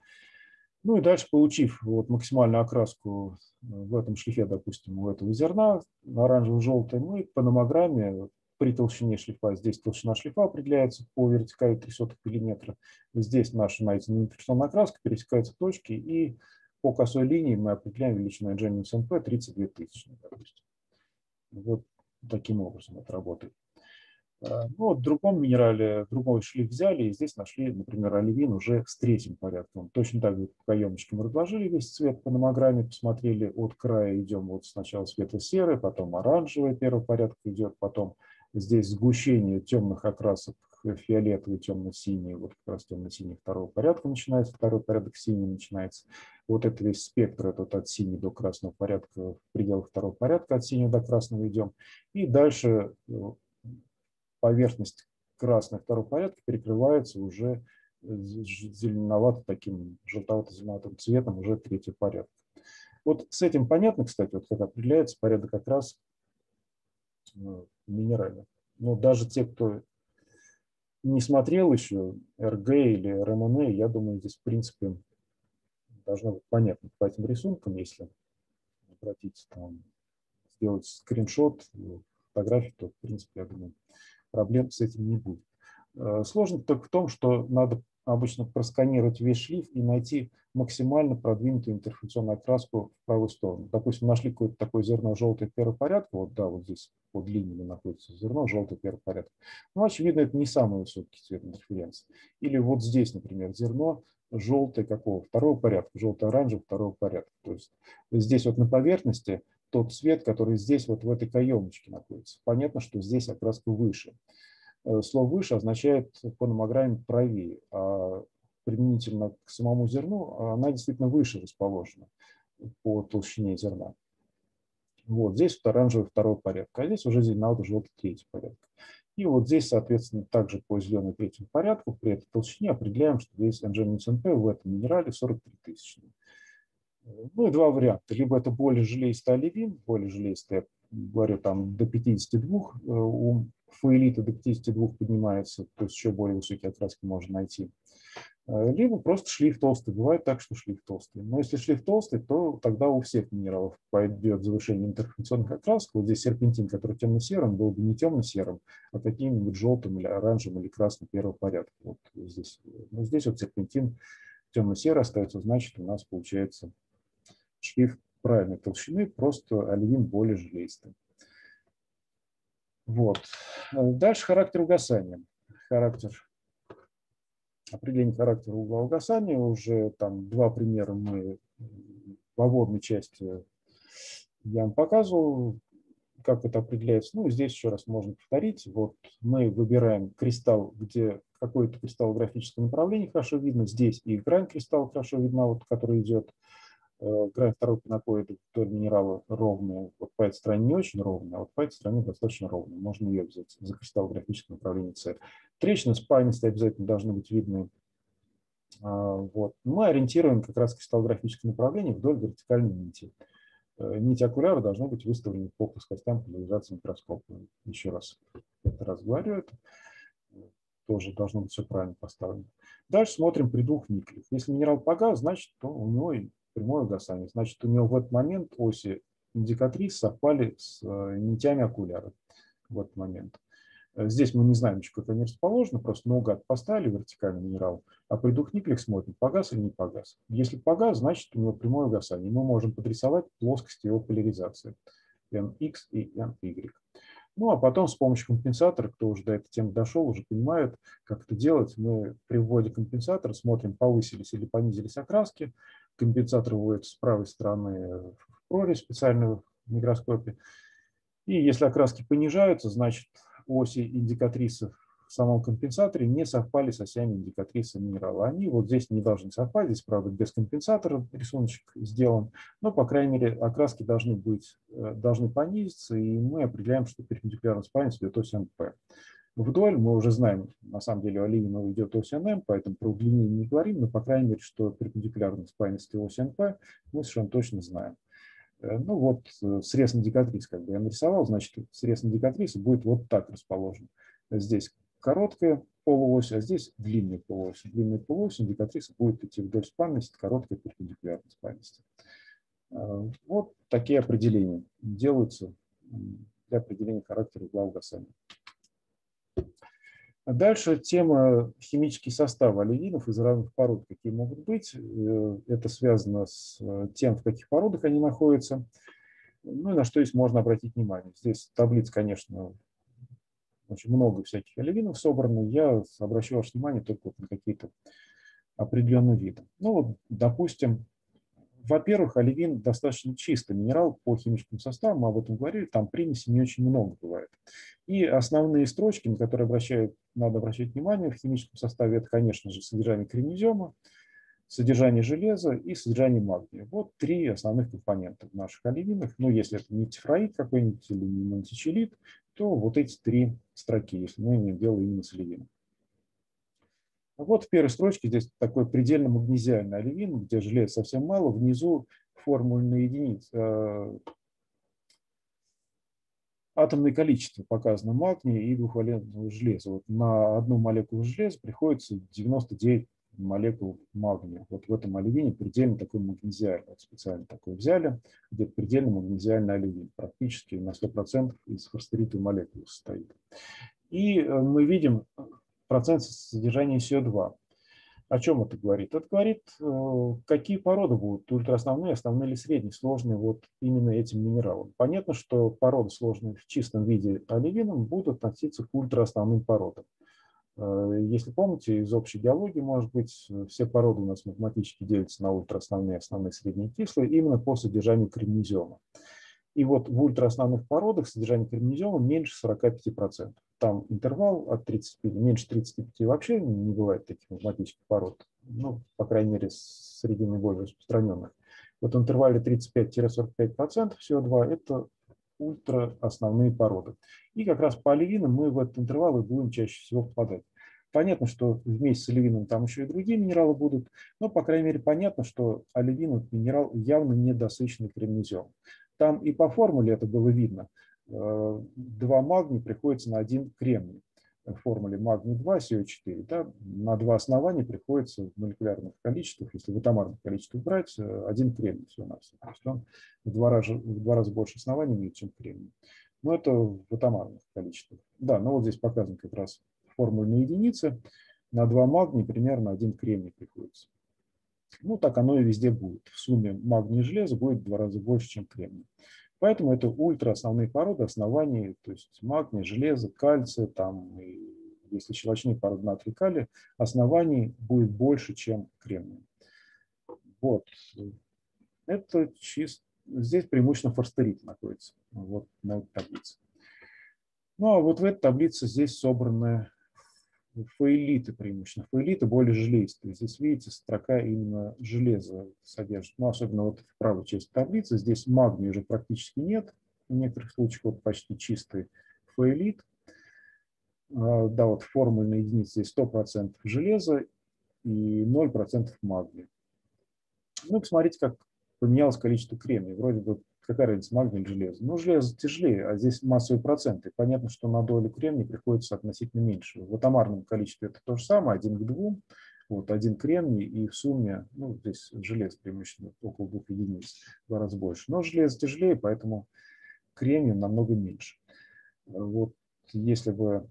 Ну и дальше, получив вот максимальную окраску в этом шлифе, допустим, у этого зерна, оранжево-желтый, мы по номограмме при толщине шлифа, здесь толщина шлифа определяется по вертикали 0,03 мм. Здесь наша найденная инфракционная окраска, пересекаются точки, и по косой линии мы определяем величину Ngenix NP 32 тысячи. Вот таким образом это работает. А, ну, в другом минерале другой шлиф взяли, и здесь нашли, например, оливин уже с третьим порядком. Точно так же по каемочке мы разложили весь цвет по номограмме, посмотрели от края, идем вот сначала светло-серый, потом оранжевый первый порядок идет, потом Здесь сгущение темных окрасок фиолетовый, темно-синий, вот как раз темно-синий второго порядка начинается, второй порядок синий начинается. Вот это весь спектр, этот от синего до красного порядка, в пределах второго порядка от синего до красного идем. И дальше э, поверхность красной второго порядка перекрывается уже зеленовато таким желтовато-зеленоватым цветом уже третий порядок. Вот с этим понятно, кстати, вот как определяется порядок как раз э, минеральных. Но даже те, кто не смотрел еще РГ или РМН, я думаю, здесь, в принципе, должно быть понятно по этим рисункам, если обратиться, там, сделать скриншот, фотографию, то, в принципе, я думаю, проблем с этим не будет. Э, сложность только в том, что надо обычно просканировать весь шлиф и найти максимально продвинутую интерференционную окраску в правую сторону. Допустим, нашли какое-то такое зерно желтое первого порядка, вот да, вот здесь под линиями находится зерно желтое первого порядка. Ну, очевидно, это не самый высокий цвет интерференции. Или вот здесь, например, зерно желтое какого? Второго порядка, желто-оранжевого второго порядка. То есть здесь вот на поверхности тот цвет, который здесь вот в этой каемочке находится. Понятно, что здесь окраска выше. Э, слово «выше» означает по номограмме правее, а применительно к самому зерну она действительно выше расположена по толщине зерна. Вот здесь вот оранжевый второго порядка, а здесь уже зеленоватый желтый третий порядка. И вот здесь, соответственно, также по зеленому третьему порядку при этой толщине определяем, что здесь NGMX NP в этом минерале 43 тысячи. Ну и два варианта. Либо это более желеистый оливин, более желеистый, говорю, там до 52 у фаэлита до 52 поднимается, то есть еще более высокие окраски можно найти. Э, либо просто шлиф толстый. Бывает так, что шлиф толстый. Но если шлиф толстый, то тогда у всех минералов пойдет завышение интерференционных окрасок. Вот здесь серпентин, который темно-серым, был бы не темно-серым, а каким-нибудь желтым или оранжевым или красным первого порядка. Вот здесь. Но здесь вот серпентин темно-серый остается, значит у нас получается шлиф правильной толщины, просто оливин более желеистый. Вот. Дальше характер угасания. Характер определение характера угла угасания. Уже там два примера мы в вводной части я вам показывал, как это определяется. Ну, здесь еще раз можно повторить. Вот мы выбираем кристалл, где какое-то кристаллографическое направление хорошо видно. Здесь и грань кристалла хорошо видна, вот, который идет Э, грань второй пинокоида вдоль минерала ровная, вот по этой стороне не очень ровная, а вот по этой стороне достаточно ровная. Можно ее взять за кристаллографическое направление С. Трещины спайности обязательно должны быть видны. А, вот. Мы ориентируем как раз кристаллографическое направление вдоль вертикальной нити. Э, нити окуляра должны быть выставлены по плоскостям поляризации микроскопа. Еще раз это раз тоже должно быть все правильно поставлено. Дальше смотрим при двух никелях. Если минерал погас, значит, то у него прямое угасание. Значит, у него в этот момент оси индикатрис совпали с э, нитями окуляра в этот момент. Э, здесь мы не знаем, еще как они расположены, просто наугад поставили вертикальный минерал, а при двух никелях смотрим, погас или не погас. Если погас, значит у него прямое угасание. Мы можем подрисовать плоскости его поляризации NX и NY. Ну, а потом с помощью компенсатора, кто уже до этой темы дошел, уже понимают, как это делать. Мы при вводе компенсатора смотрим, повысились или понизились окраски. Компенсатор выводится с правой стороны в прорезь специальную в микроскопе. И если окраски понижаются, значит оси индикатрисы в самом компенсаторе не совпали с осями индикатрисы минерала. Они вот здесь не должны совпасть, здесь, правда, без компенсатора рисуночек сделан, но, по крайней мере, окраски должны быть, э, должны понизиться, и мы определяем, что перпендикулярная спальность идет ось НП. Вдоль мы уже знаем, на самом деле у Оливинова идет ось НМ, поэтому про удлинение не говорим, но, по крайней мере, что перпендикулярная спальность ось НП мы совершенно точно знаем. Э, ну вот э, срез индикатрис, как бы я нарисовал, значит, срез индикатрисы будет вот так расположен. Здесь короткая полуось, а здесь длинная полуось. Длинная полуось индикатриса будет идти вдоль спальности, короткая перпендикулярной спальности. Э, вот такие определения делаются для определения характера угла угасания. Дальше тема химический состав оливинов из разных пород, какие могут быть. Э, это связано с э, тем, в каких породах они находятся. Ну и на что здесь можно обратить внимание. Здесь таблиц, конечно, очень много всяких оливинов собрано. Я обращу ваше внимание только на какие-то определенные виды. Ну вот, допустим, во-первых, оливин достаточно чистый минерал по химическому составу, мы об этом говорили, там примесей не очень много бывает. И основные строчки, на которые обращают, надо обращать внимание в химическом составе, это, конечно же, содержание кремнезема, содержание железа и содержание магния. Вот три основных компонента в наших оливинах. Ну, если это не тифраид какой-нибудь или не монтичелит, то вот эти три строки, если мы имеем дело именно с оливином. Вот в первой строчке здесь такой предельно магнезиальный оливин, где железа совсем мало, внизу формульная единица. Э, атомное количество показано магния и двухвалентного железа. Вот на одну молекулу железа приходится 99 молекул магния. Вот в этом оливине предельно такой магнезиальный. Вот специально такой взяли, где предельно магнезиальный оливин. Практически на 100% из фосфоритовой молекулы состоит. И э, мы видим процент содержания СО2. О чем это говорит? Это говорит, э, какие породы будут ультраосновные, основные или средние, сложные вот именно этим минералам. Понятно, что породы, сложные в чистом виде оливином, будут относиться к ультраосновным породам. Э, если помните, из общей биологии, может быть, все породы у нас математически делятся на ультраосновные, основные, средние кислые, именно по содержанию кремнезиома. И вот в ультраосновных породах содержание кремнезиома меньше 45% там интервал от 35, меньше 35 вообще не бывает таких математических пород, ну, по крайней мере, среди наиболее распространенных. Вот в интервале 35-45% СО2 – это ультра основные породы. И как раз по оливинам мы в этот интервал и будем чаще всего попадать. Понятно, что вместе с оливином там еще и другие минералы будут, но, по крайней мере, понятно, что оливин – минерал явно недосыщенный кремнезиом. Там и по формуле это было видно – Э, два магния приходится на один кремний. В формуле магний 2, СО4, да, на два основания приходится в молекулярных количествах, если в атомарных количествах брать, э, один кремний всего на все. То есть он в два, раза, в два раза больше оснований имеет, чем кремний. Но это в атомарных количествах. Да, но вот здесь показан как раз формульные единицы. На два магния примерно один кремний приходится. Ну, так оно и везде будет. В сумме магния и железа будет в два раза больше, чем кремний. Поэтому это ультра основные породы, основания, то есть магния, железо, кальция, там, и, если щелочные породы натрий калия, оснований будет больше, чем кремния. Вот. Это чисто, здесь преимущественно форстерит находится, вот на этой таблице. Ну а вот в этой таблице здесь собраны фаэлиты преимущественно. Фаэлиты более железистые. Здесь, видите, строка именно железа содержит. Ну, особенно вот в правой части таблицы. Здесь магния уже практически нет. В некоторых случаях вот почти чистый фаэлит. А, да, вот формульная единица здесь 100% железа и 0% магния. Ну, посмотрите, как поменялось количество кремния. Вроде бы какая разница, магний железо? Ну, железо тяжелее, а здесь массовые проценты. Понятно, что на долю кремния приходится относительно меньше. В атомарном количестве это то же самое, один к двум, вот один кремний, и в сумме, ну, здесь железо преимущественно около двух единиц, в два раза больше. Но железо тяжелее, поэтому кремний намного меньше. Вот если бы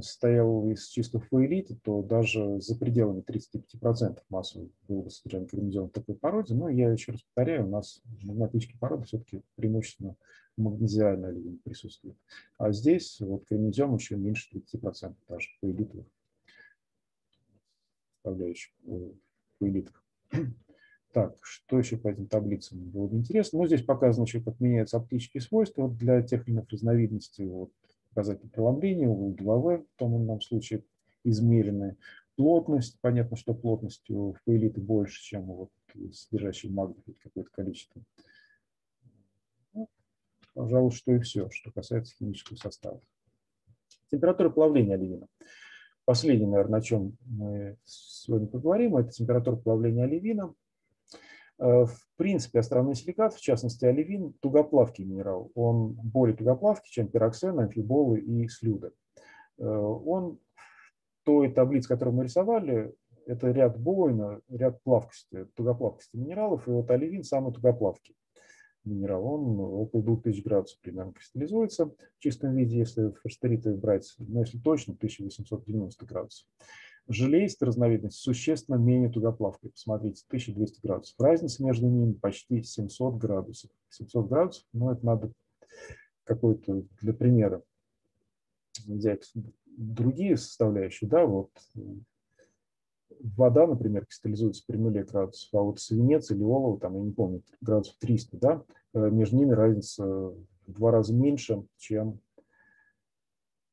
состоял из чистого фаэлита, то даже за пределами 35% массового было бы содержание в такой породе. Но я еще раз повторяю, у нас в магматической породе все-таки преимущественно магнезиальная ливень присутствует. А здесь вот кремнезем еще меньше 30% даже фаэлитовых составляющих фаэлитов. Так, что еще по этим таблицам было бы интересно? Ну, здесь показано еще, как меняются оптические свойства для тех или иных разновидностей. Вот показатель преломления, угол 2В в том или ином случае измеренная. Плотность, понятно, что плотность у фаэлита больше, чем вот содержащий магний какое-то количество. Ну, пожалуй, что и все, что касается химического состава. Температура плавления оливина. Последнее, наверное, о чем мы сегодня поговорим, это температура плавления оливина. Э, в принципе, островной силикат, в частности оливин, тугоплавкий минерал. Он более тугоплавкий, чем пироксен, амфиболы и слюда. Э, он в той таблице, которую мы рисовали, это ряд Бойна, ряд плавкости, тугоплавкости минералов, и вот оливин самый тугоплавкий минерал. Он около 2000 градусов примерно кристаллизуется в чистом виде, если фосфориты брать, но если точно, 1890 градусов. Желеистая разновидность существенно менее тугоплавкой. Посмотрите, 1200 градусов. Разница между ними почти 700 градусов. 700 градусов, ну это надо какой-то для примера взять другие составляющие. Да, вот вода, например, кристаллизуется при нуле градусов, а вот свинец или олово, там, я не помню, градусов 300, да, э, между ними разница в два раза меньше, чем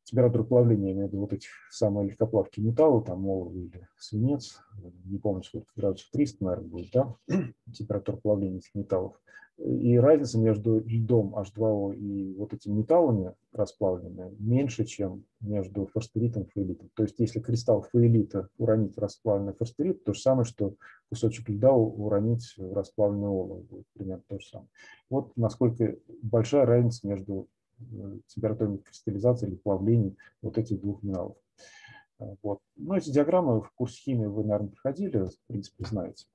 температура плавления, я имею в виду вот этих самые легкоплавкие металлы, там олово или свинец, не помню, сколько градусов, 300, наверное, будет, да, температура плавления этих металлов. И разница между льдом H2O и вот этими металлами расплавленными меньше, чем между фосфоритом и фаэлитом. То есть если кристалл фаэлита уронить в расплавленный фосфорит, то же самое, что кусочек льда уронить в расплавленное олово. Будет примерно то же самое. Вот насколько большая разница между Температурной кристаллизации или плавления вот этих двух минералов. Э, вот. Ну, эти диаграммы в курсе химии вы, наверное, проходили, в принципе, знаете.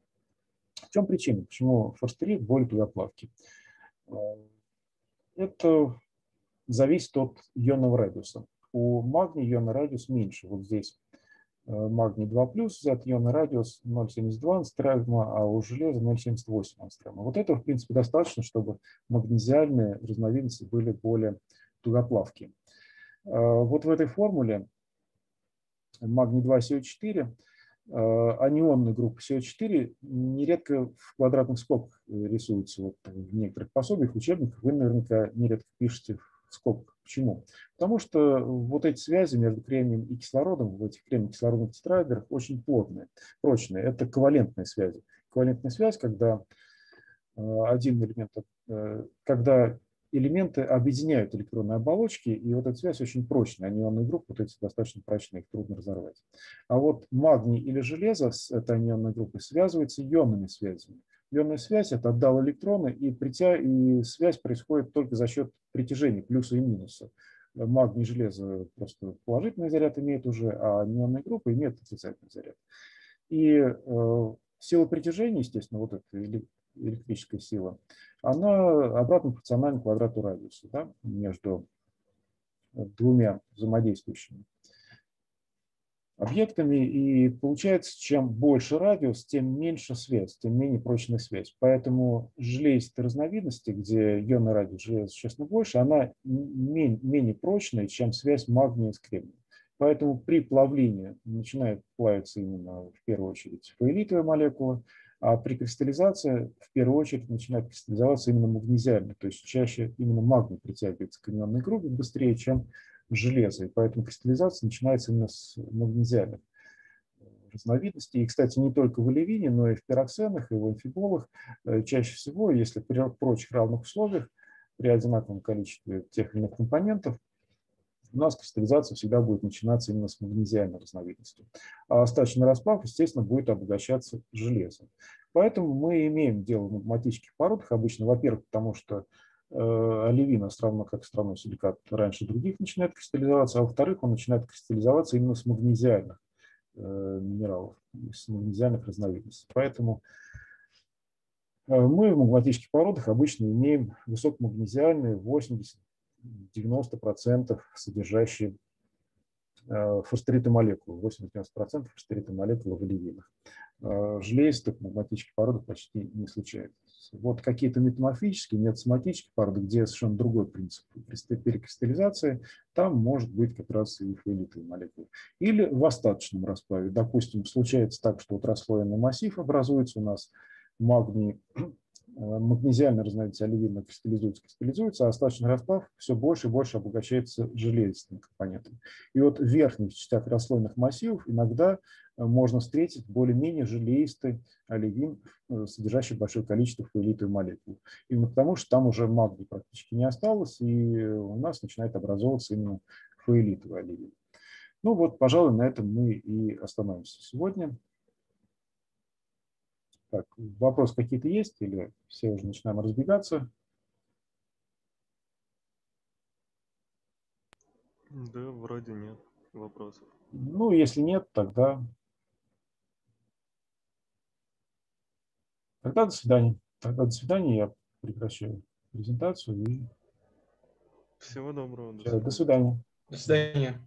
В чем причина? Почему фосфорит более тудоплавкий? Э, это зависит от ионного радиуса. У магния ионный радиус меньше. Вот здесь магний 2+, взят ионный радиус 0,72 ангстрема, а у железа 0,78 ангстрема. Вот этого, в принципе, достаточно, чтобы магнезиальные разновидности были более тугоплавкие. Э, вот в этой формуле магний 2 СО4, анионная группа СО4 нередко в квадратных скобках рисуется вот в некоторых пособиях, учебниках. Вы наверняка нередко пишете в скобках Почему? Потому что вот эти связи между кремнием и кислородом в этих кремний-кислородных тетраэдрах очень плотные, прочные. Это ковалентные связи. Ковалентная связь, когда э, один элемент, э, когда элементы объединяют электронные оболочки, и вот эта связь очень прочная. Анионные группы вот эти достаточно прочные, их трудно разорвать. А вот магний или железо с этой анионной группой связываются ионными связями. Ионная связь – это отдал электроны, и, притя... и связь происходит только за счет притяжения, плюса и минуса. Магний железо просто положительный заряд имеет уже, а неонная группа имеет отрицательный заряд. И э, сила притяжения, естественно, вот эта электрическая сила, она обратно пропорциональна квадрату радиуса да, между двумя взаимодействующими объектами, и получается, чем больше радиус, тем меньше связь, тем менее прочная связь. Поэтому железистые разновидности, где ионный радиус железа существенно больше, она менее прочная, чем связь магния с кремнием. Поэтому при плавлении начинает плавиться именно в первую очередь фаэлитовая молекула, а при кристаллизации в первую очередь начинает кристаллизоваться именно магнезиальная, то есть чаще именно магний притягивается к ионной группе быстрее, чем железа, и поэтому кристаллизация начинается именно с магнезиальных разновидностей. И, кстати, не только в оливине, но и в пироксенах, и в амфиболах э, чаще всего, если при прочих равных условиях, при одинаковом количестве тех или иных компонентов, у нас кристаллизация всегда будет начинаться именно с магнезиальной разновидностью. А остаточный расплав, естественно, будет обогащаться железом. Поэтому мы имеем дело в магматических породах обычно, во-первых, потому что оливина, равно как страной силикат, раньше других начинает кристаллизоваться, а во-вторых, он начинает кристаллизоваться именно с магнезиальных э, минералов, с магнезиальных разновидностей. Поэтому э, мы в магматических породах обычно имеем высокомагнезиальные 80-90% содержащие э, фосфориты молекулы, 80-90% фосфориты молекулы в оливинах. Э, желеистых магматических породах почти не случается. Вот какие-то метаморфические, метасоматические породы, где совершенно другой принцип перекристаллизации, там может быть как раз и фаэлитовые молекулы. Или в остаточном расплаве. Допустим, случается так, что вот расслоенный массив образуется у нас, магний Э, магнезиальный разновидность оливина кристаллизуется, кристаллизуется, а остаточный расплав все больше и больше обогащается железистыми компонентами. И вот в верхних частях расслойных массивов иногда э, можно встретить более-менее желеистый оливин, э, содержащий большое количество фаэлитовой молекул. Именно потому, что там уже магния практически не осталось, и у нас начинает образовываться именно фаэлитовый оливин. Ну вот, пожалуй, на этом мы и остановимся сегодня. Так, вопросы какие-то есть или все уже начинаем разбегаться? Да, вроде нет вопросов. Ну, если нет, тогда... Тогда до свидания. Тогда до свидания. Я прекращаю презентацию. И... Всего доброго. До свидания. До свидания.